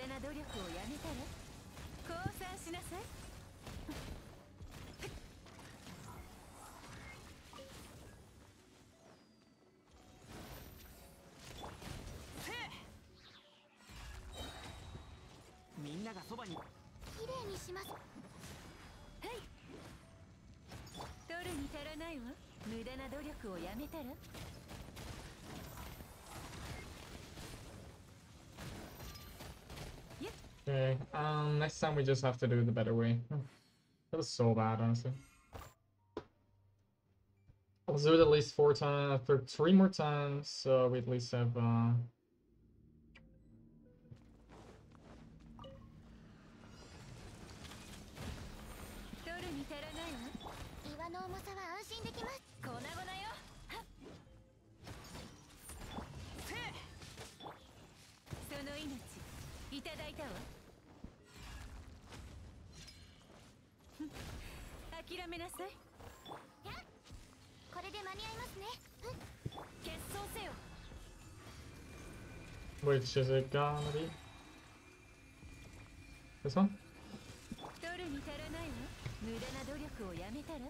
無駄な努力をやめたら？降参しなさい。みんながそばに。きれいにします。取るに足らないわ。無駄な努力をやめたら？Next time we just have to do it the better way. That was so bad, honestly. Let's do it at least four times, three more times, so we at least have, uh... Which is it gonna be? This one? 取るに足らないわ無駄な努力をやめたら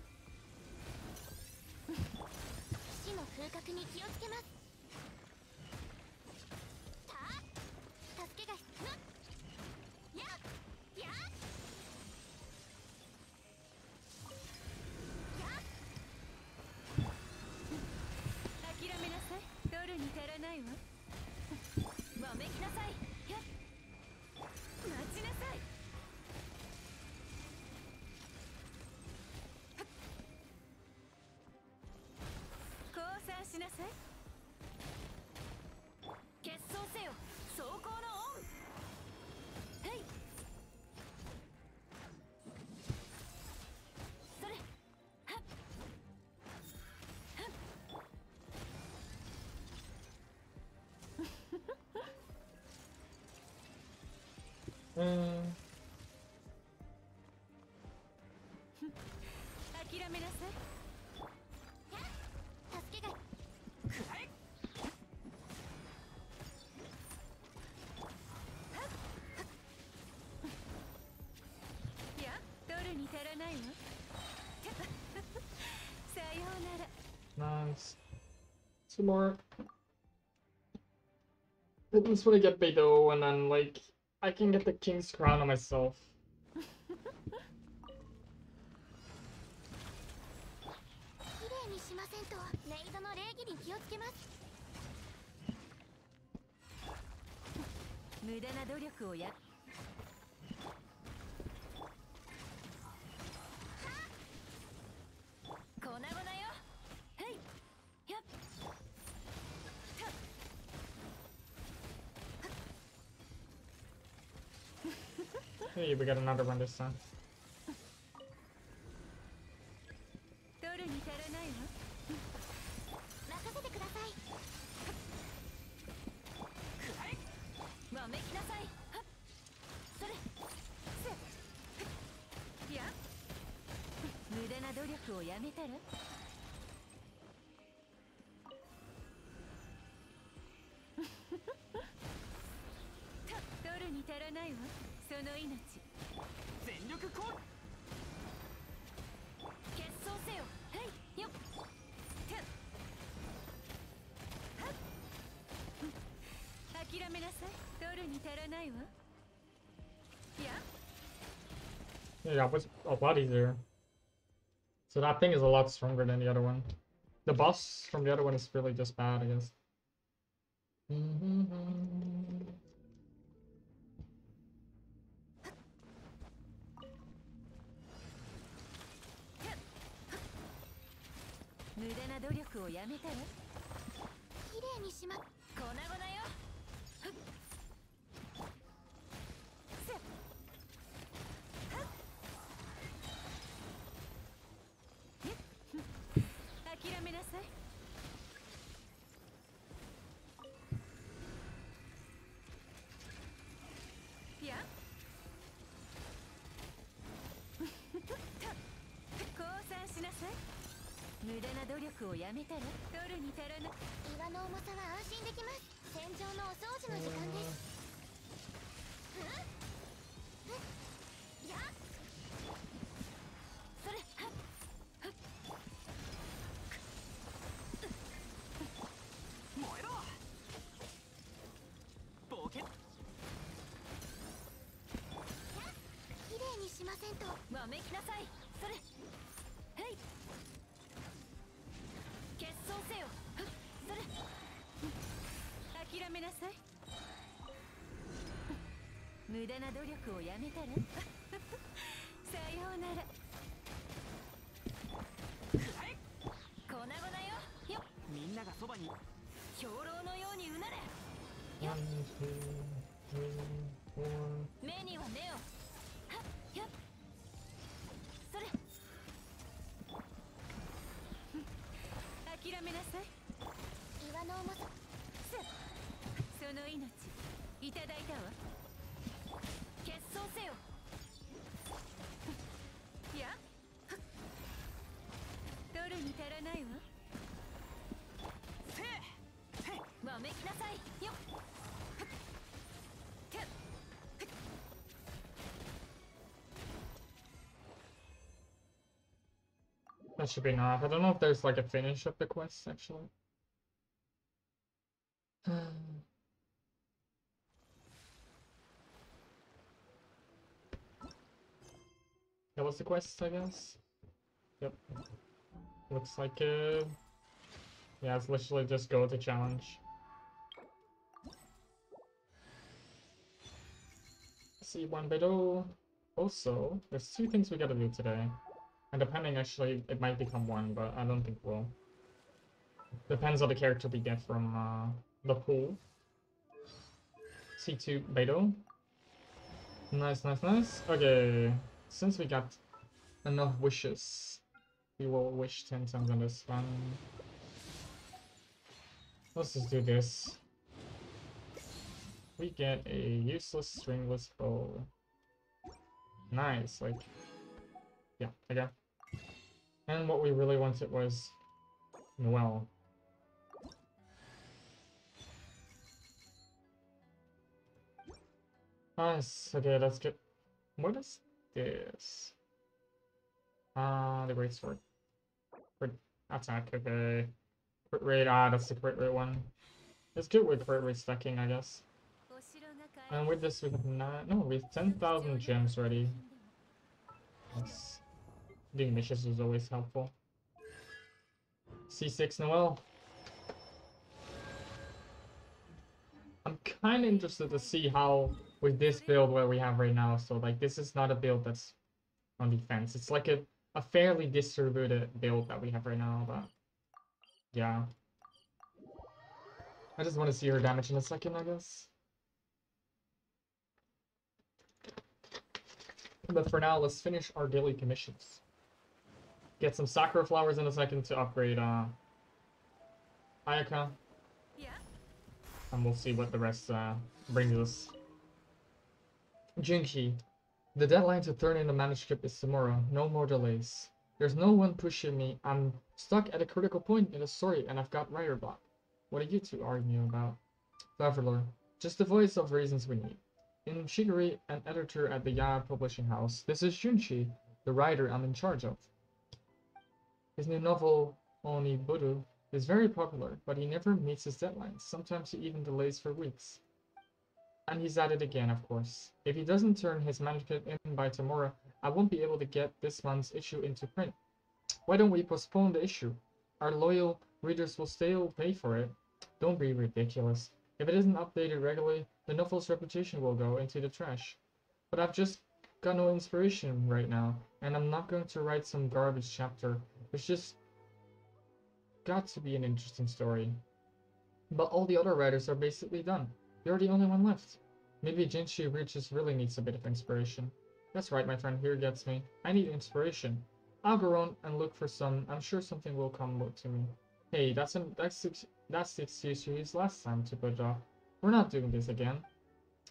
死の風格に気をつけますた助けが必要諦めなさい取るに足らないわ行きなさい。Nice. More. This when I get Beidou, and then, like, I can get the King's Crown on myself. We got another one this time. 諦めなさい取るに足らないわいや Yeah, it was a lot easier. So that thing is a lot stronger than the other one. The boss from the other one is really just bad, I guess.「無 まめきなさい。それ。はい決闘せよそれ諦めなさい。無駄な努力をやめたら。さようなら。粉々よ。よっみんながそばに兵糧のようにうなれ。One, two, 取るに足らないわせいせいわめきなさいよってっ That should be enough. I don't know if there's like a finish of the quest actually. that was the quest, I guess. Yep. Looks like uh Yeah, it's literally just go to challenge. See one below. Also, there's two things we gotta do today. And depending, actually, it might become one, but I don't think it will. Depends on the character we get from uh, the pool. C2 Beto. Nice, nice, nice. Okay, since we got enough wishes, we will wish 10 times on this one. Let's just do this. We get a useless stringless bow. Nice, like yeah, okay. And what we really wanted was Noelle. Nice, okay, that's good. What is this? Ah, the great sword. That's not good. The crit rate, ah, that's the crit rate one. Let's do it with crit rate stacking, I guess. And with this, we have not, no, we have 10,000 gems ready. Yes. Doing missions is always helpful. C6 Noelle. I'm kind of interested to see how, with this build what we have right now, so like this is not a build that's on defense. It's like a a fairly distributed build that we have right now, but yeah. I just want to see her damage in a second, I guess. But for now, let's finish our daily commissions. Get some Sakura flowers in a second to upgrade uh, Ayaka, Yeah? and we'll see what the rest uh, brings us. Junki, the deadline to turn in the manuscript is tomorrow. No more delays. There's no one pushing me. I'm stuck at a critical point in the story, and I've got writer block. What are you two arguing about? Traveler, just the voice of reasons we need. In Shiguri, an editor at the Yae Publishing House, this is Junshi, the writer I'm in charge of. His new novel, Oni Budu, is very popular, but he never meets his deadlines. Sometimes he even delays for weeks. And he's at it again, of course. If he doesn't turn his manuscript in by tomorrow, I won't be able to get this month's issue into print. Why don't we postpone the issue? Our loyal readers will still pay for it. Don't be ridiculous. If it isn't updated regularly, the novel's reputation will go into the trash. But I've just got no inspiration right now, and I'm not going to write some garbage chapter. It's just got to be an interesting story. But all the other writers are basically done. You're the only one left. Maybe Jinshi Reed really needs a bit of inspiration. That's right, my friend, here gets me. I need inspiration. I'll go around and look for some. I'm sure something will come to me. Hey, that's an that's that's the excuse you used last time to put off. We're not doing this again.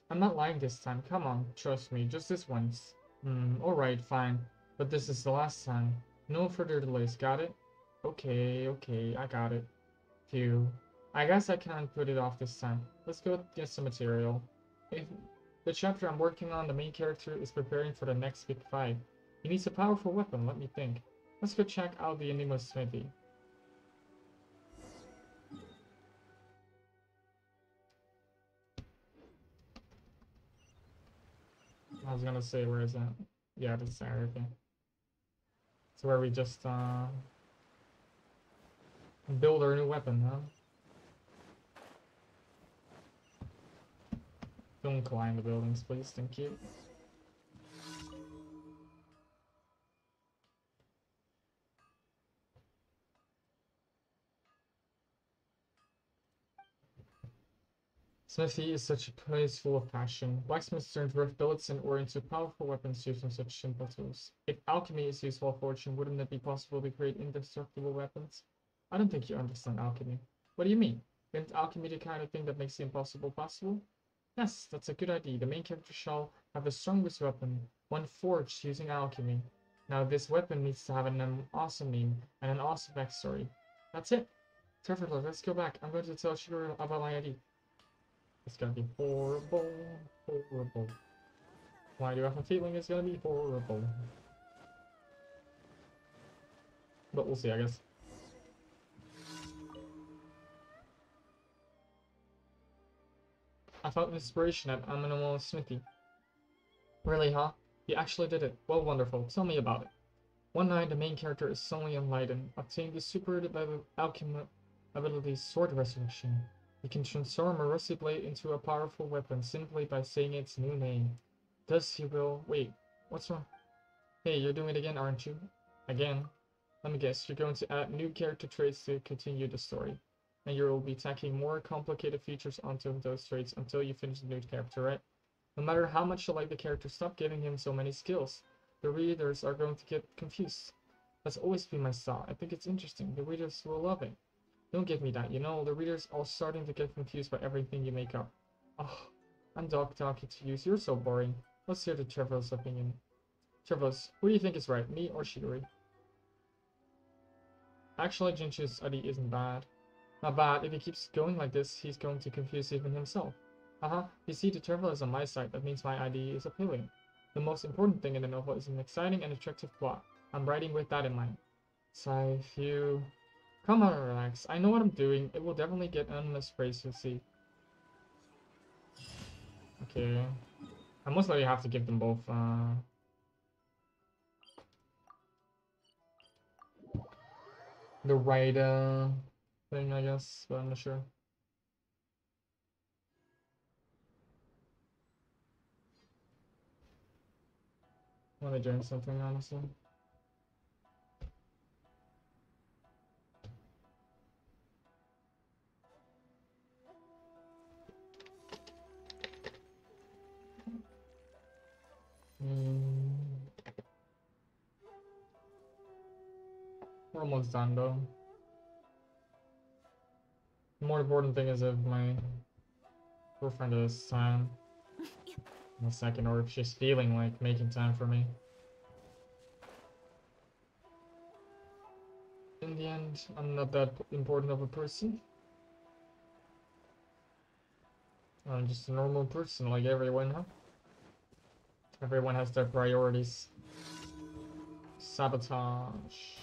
I'm not lying this time. Come on, trust me, just this once. Hmm, alright, fine. But this is the last time. No further delays, got it? Okay, okay, I got it. Phew. I guess I can't put it off this time. Let's go get some material. If the chapter I'm working on, the main character is preparing for the next big fight. He needs a powerful weapon, let me think. Let's go check out the Amenoma Smithy. I was gonna say, where is that? Yeah, this is there, okay. It's where we just, uh... Build our new weapon, huh? Don't climb the buildings, please, thank you. Smithy is such a place full of passion. Blacksmiths turned rough billets and ore into powerful weapons using such simple tools. If alchemy is useful fortune, wouldn't it be possible to create indestructible weapons? I don't think you understand alchemy. What do you mean? Isn't alchemy the kind of thing that makes the impossible possible? Yes, that's a good idea. The main character shall have the strongest weapon, one forged using alchemy. Now this weapon needs to have an um, awesome name and an awesome backstory. That's it. Traveler, let's go back. I'm going to tell Shiguro about my idea. It's gonna be horrible, horrible. Why do I have a feeling it's gonna be horrible? But we'll see, I guess. I found inspiration at Amenoma Smithy. Really, huh? You actually did it. Well, wonderful. Tell me about it. One night, the main character is suddenly enlightened, obtained the super alchemy ability Sword Resurrection. He can transform a rusty blade into a powerful weapon simply by saying its new name. Does he will? Wait, what's wrong? Hey, you're doing it again, aren't you? Again? Let me guess, you're going to add new character traits to continue the story. And you will be tacking more complicated features onto those traits until you finish the new character, right? No matter how much you like the character, stop giving him so many skills. The readers are going to get confused. That's always been my style. I think it's interesting. The readers will love it. Don't give me that, you know, the readers are starting to get confused by everything you make up. Oh, I'm dog talking to you. You're so boring. Let's hear the Trevor's opinion. Trevor's, who do you think is right, me or Shiguri? Actually, Jinshi's idea isn't bad. Bad, if he keeps going like this, he's going to confuse even himself. Haha, you see, the Trevor is on my side, that means my idea is appealing. The most important thing in the novel is an exciting and attractive plot. I'm writing with that in mind. So if you... Come on, relax. I know what I'm doing. It will definitely get endless praise, you'll see. Okay. I most likely have to give them both, uh... The uh thing, I guess, but I'm not sure. I want to drink something, honestly. Mm. Almost done though. More important thing is if my girlfriend is time in a second or if she's feeling like making time for me. In the end, I'm not that important of a person. I'm just a normal person like everyone, huh? Everyone has their priorities. Sabotage.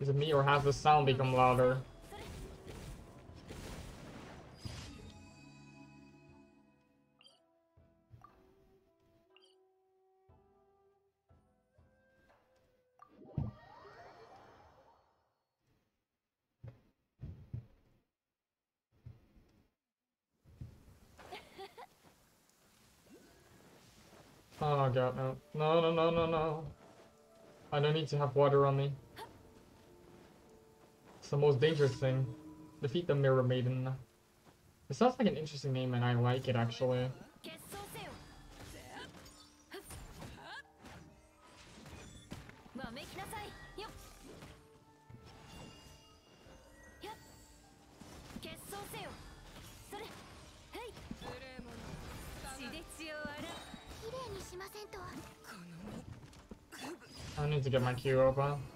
Is it me or has the sound become louder? Oh god, no. No, no, no, no, no. I don't need to have water on me the most dangerous thing. Defeat the Mirror Maiden. It sounds like an interesting name and I like it actually. I need to get my Q open.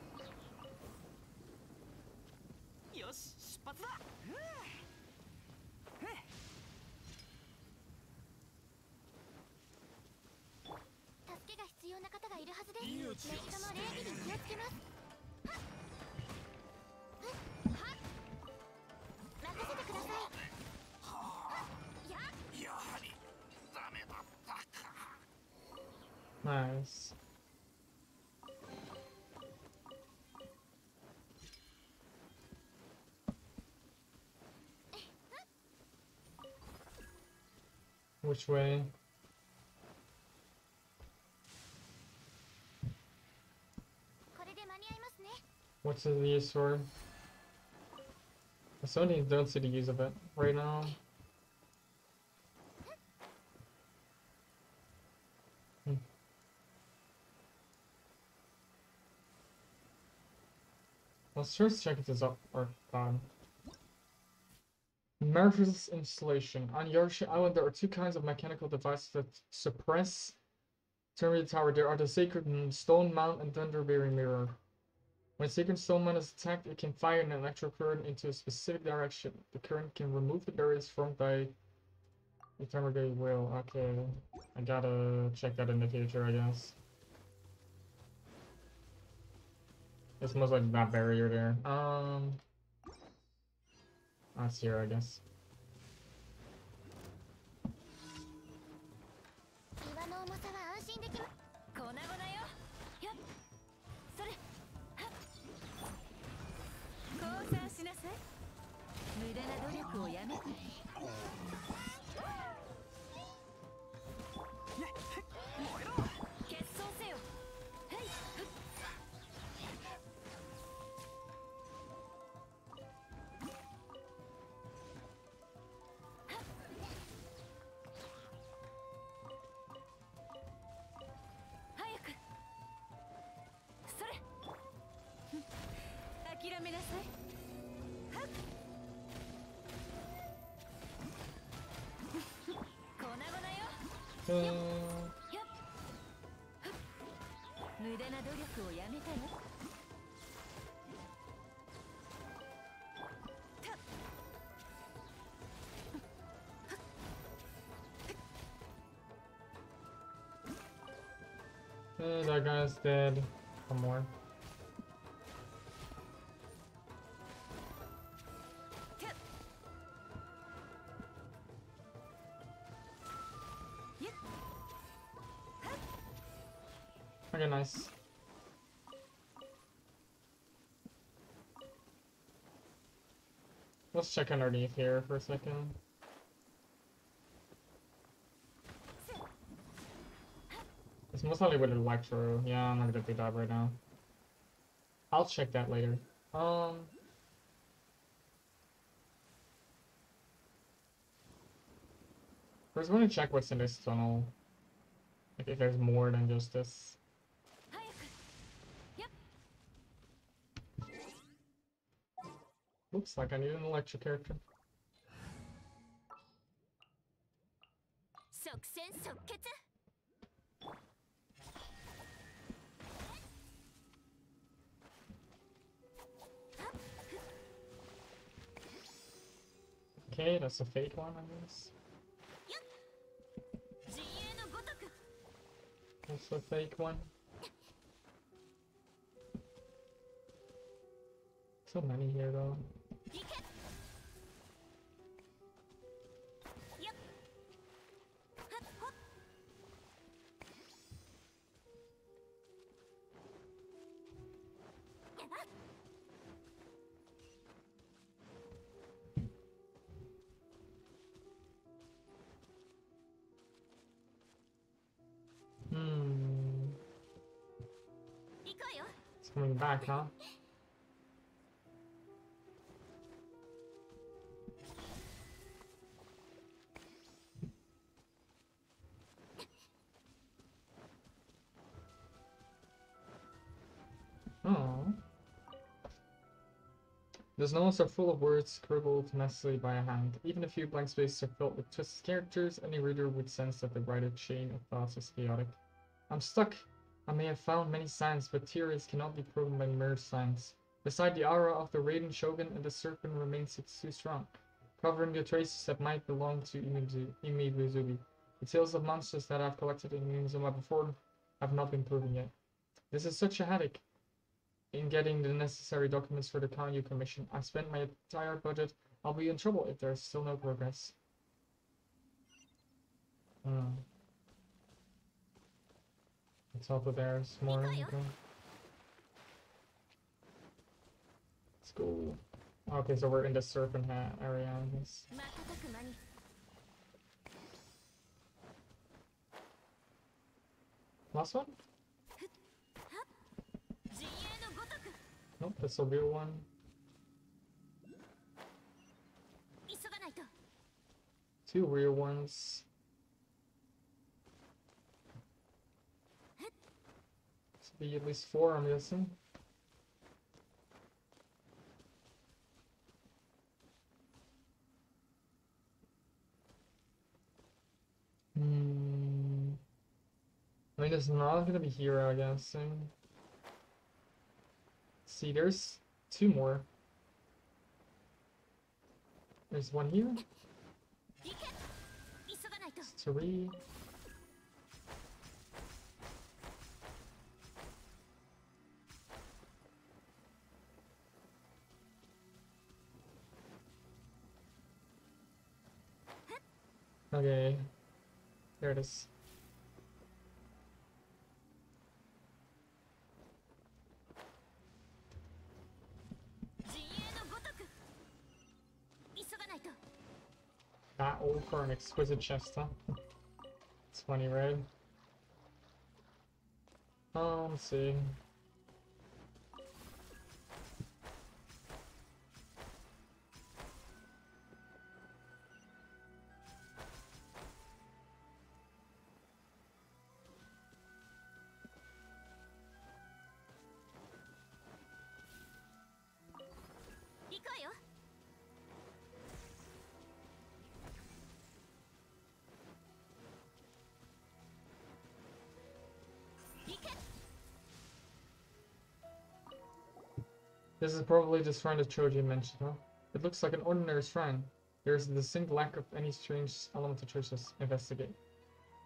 Which way? What's the use for? I certainly don't see the use of it right now. Hmm. Let's first check if this up or down. Marvelous installation. On Yashiori Island, there are two kinds of mechanical devices that suppress Terminator Tower. There are the Sacred Stone Mount and Thunder Bearing Mirror. When Sacred Stone Mount is attacked, it can fire an electric current into a specific direction. The current can remove the barriers formed by the Terminator will. Okay, I gotta check that in the future, I guess. It's most like that barrier there. Um, that's here, I guess. 岩の重さは安心できま粉々よ。やっ。それ。降参しなさい。無駄な努力をやめ めなさいはっ粉々よ Uh, やっふっ無駄な努力をやめたらたっ eh, that guy's dead. One more. Let's check underneath here for a second. It's most likely with Electro. Yeah, I'm not gonna do that right now. I'll check that later. Um... First, we're gonna check what's in this tunnel. Like, if there's more than just this. Looks like I need an electric character. Okay, that's a fake one, I guess. That's a fake one. So many here though. Back, huh? Oh. Those notes are full of words scribbled messily by a hand. Even a few blank spaces are filled with twisted characters. Any reader would sense that the writer's chain of thoughts is chaotic. I'm stuck. I may have found many signs, but theories cannot be proven by mere science. Beside the aura of the Raiden Shogun and the serpent remains too strong, covering the traces that might belong to Imizu- Imibuzubi. The tales of monsters that I've collected in Inazuma before have not been proven yet. This is such a headache. In getting the necessary documents for the Kanjou Commission, I've spent my entire budget. I'll be in trouble if there's still no progress. Hmm. Let's help with more. Let's go. Okay, so we're in the serpent hat area, I guess. Last one? Nope, that's a real one. Two real ones. be at least four, I'm guessing. Hmm. I mean, there's not gonna be hero, I guess. See, there's two more. There's one here. It's three. Okay, there it is. That all for an exquisite chest, huh? it's funny, right? Um, let's see. This is probably the shrine that Choji mentioned, huh? It looks like an ordinary shrine. There is a distinct lack of any strange element to Choji's investigate.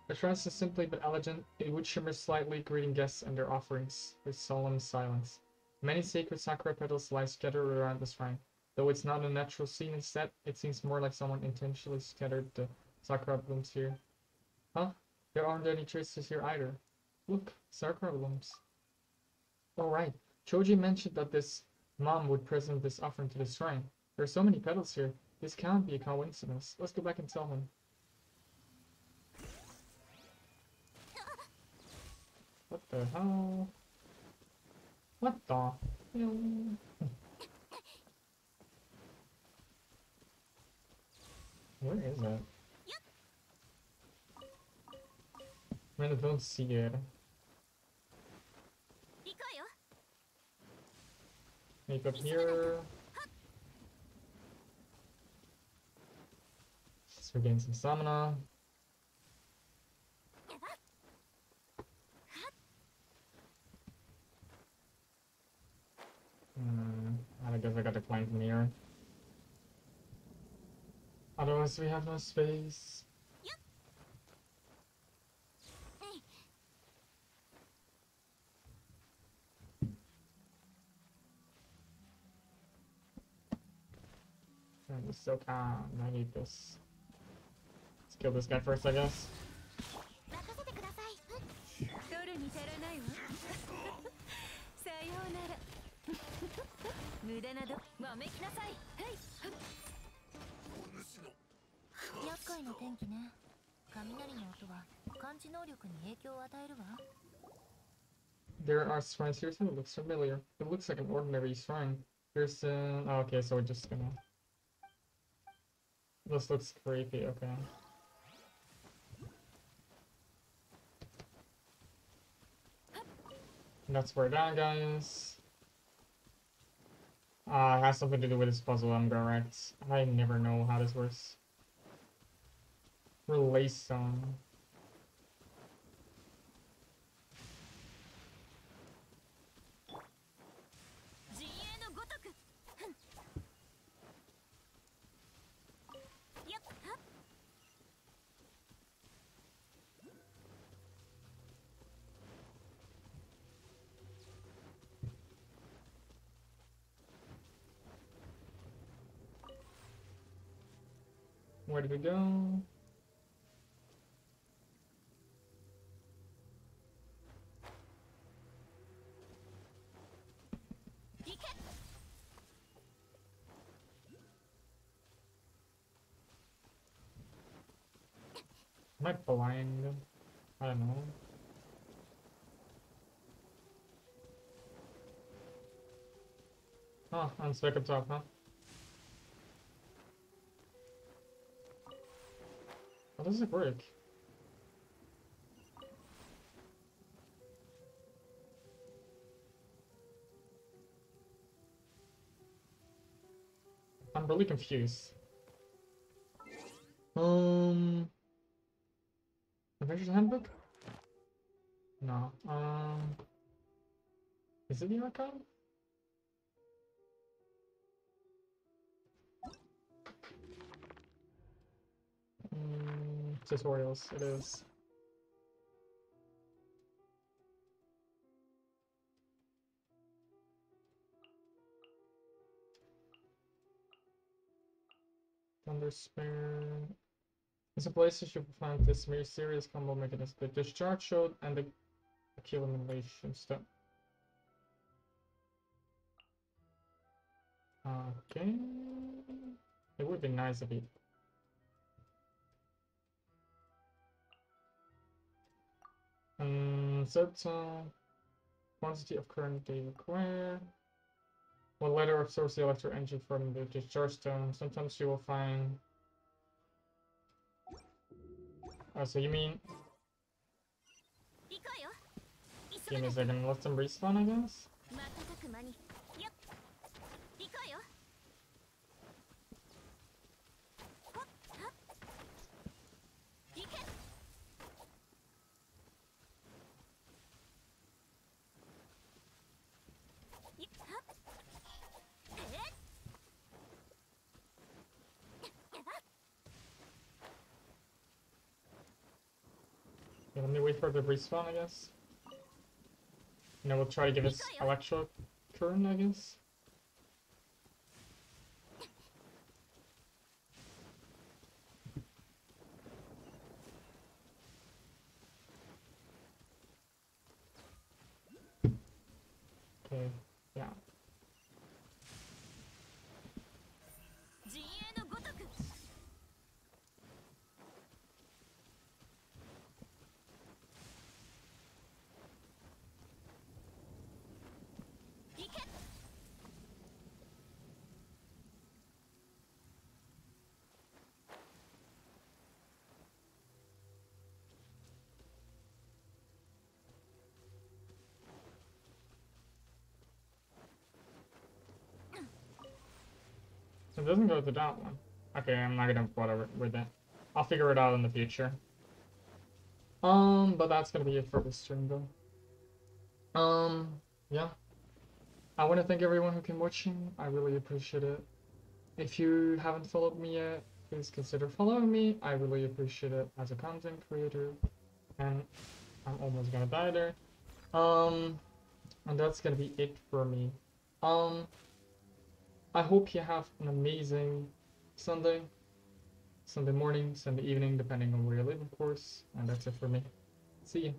The shrine is simply but elegant. It would shimmer slightly, greeting guests and their offerings with solemn silence. Many sacred sakura petals lie scattered around the shrine. Though it's not a natural scene instead, it seems more like someone intentionally scattered the sakura blooms here. Huh? There aren't any traces here either. Look, sakura blooms. Alright, Choji mentioned that this mom would present this offering to the shrine. There are so many petals here. This can't be a coincidence. Let's go back and tell him. What the hell? What the hell? Where is it? Man, I don't see it. Maybe up here. Let's regain some stamina. Hmm, I guess I gotta climb from here. Otherwise, we have no space. I'm just so calm. Um, I need this. Let's kill this guy first, I guess. There are shrines here, so it looks familiar. It looks like an ordinary shrine. There's uh oh, okay, so we're just gonna this looks creepy, okay. And that's where that guy is. Uh, it has something to do with this puzzle, I'm correct. I never know how this works. Release some. Where did we go? Am I blind? I don't know. Oh, I'm stuck up top, huh? How does it work? I'm really confused. Um, Adventurer's Handbook? No. Um, is it the archive? Mm, tutorials, it is. Thunder Sphere. It's a place you should find this very serious combo mechanism. The discharge showed and the accumulation step. Okay. It would be nice if it Uh, quantity of current they require. One letter absorbs the electric energy from the discharge stone. Sometimes you will find... Oh, so you mean... Give me a second, let them respawn, I guess? For the respawn, I guess. And we'll try to give us electro current, I guess. It doesn't go to that one. Okay, I'm not gonna bother with that. I'll figure it out in the future. Um, but that's gonna be it for this stream though. Um, yeah. I want to thank everyone who came watching. I really appreciate it. If you haven't followed me yet, please consider following me. I really appreciate it as a content creator. And I'm almost gonna die there. Um, and that's gonna be it for me. Um, I hope you have an amazing Sunday, Sunday morning, Sunday evening, depending on where you live, of course. And that's it for me. See you.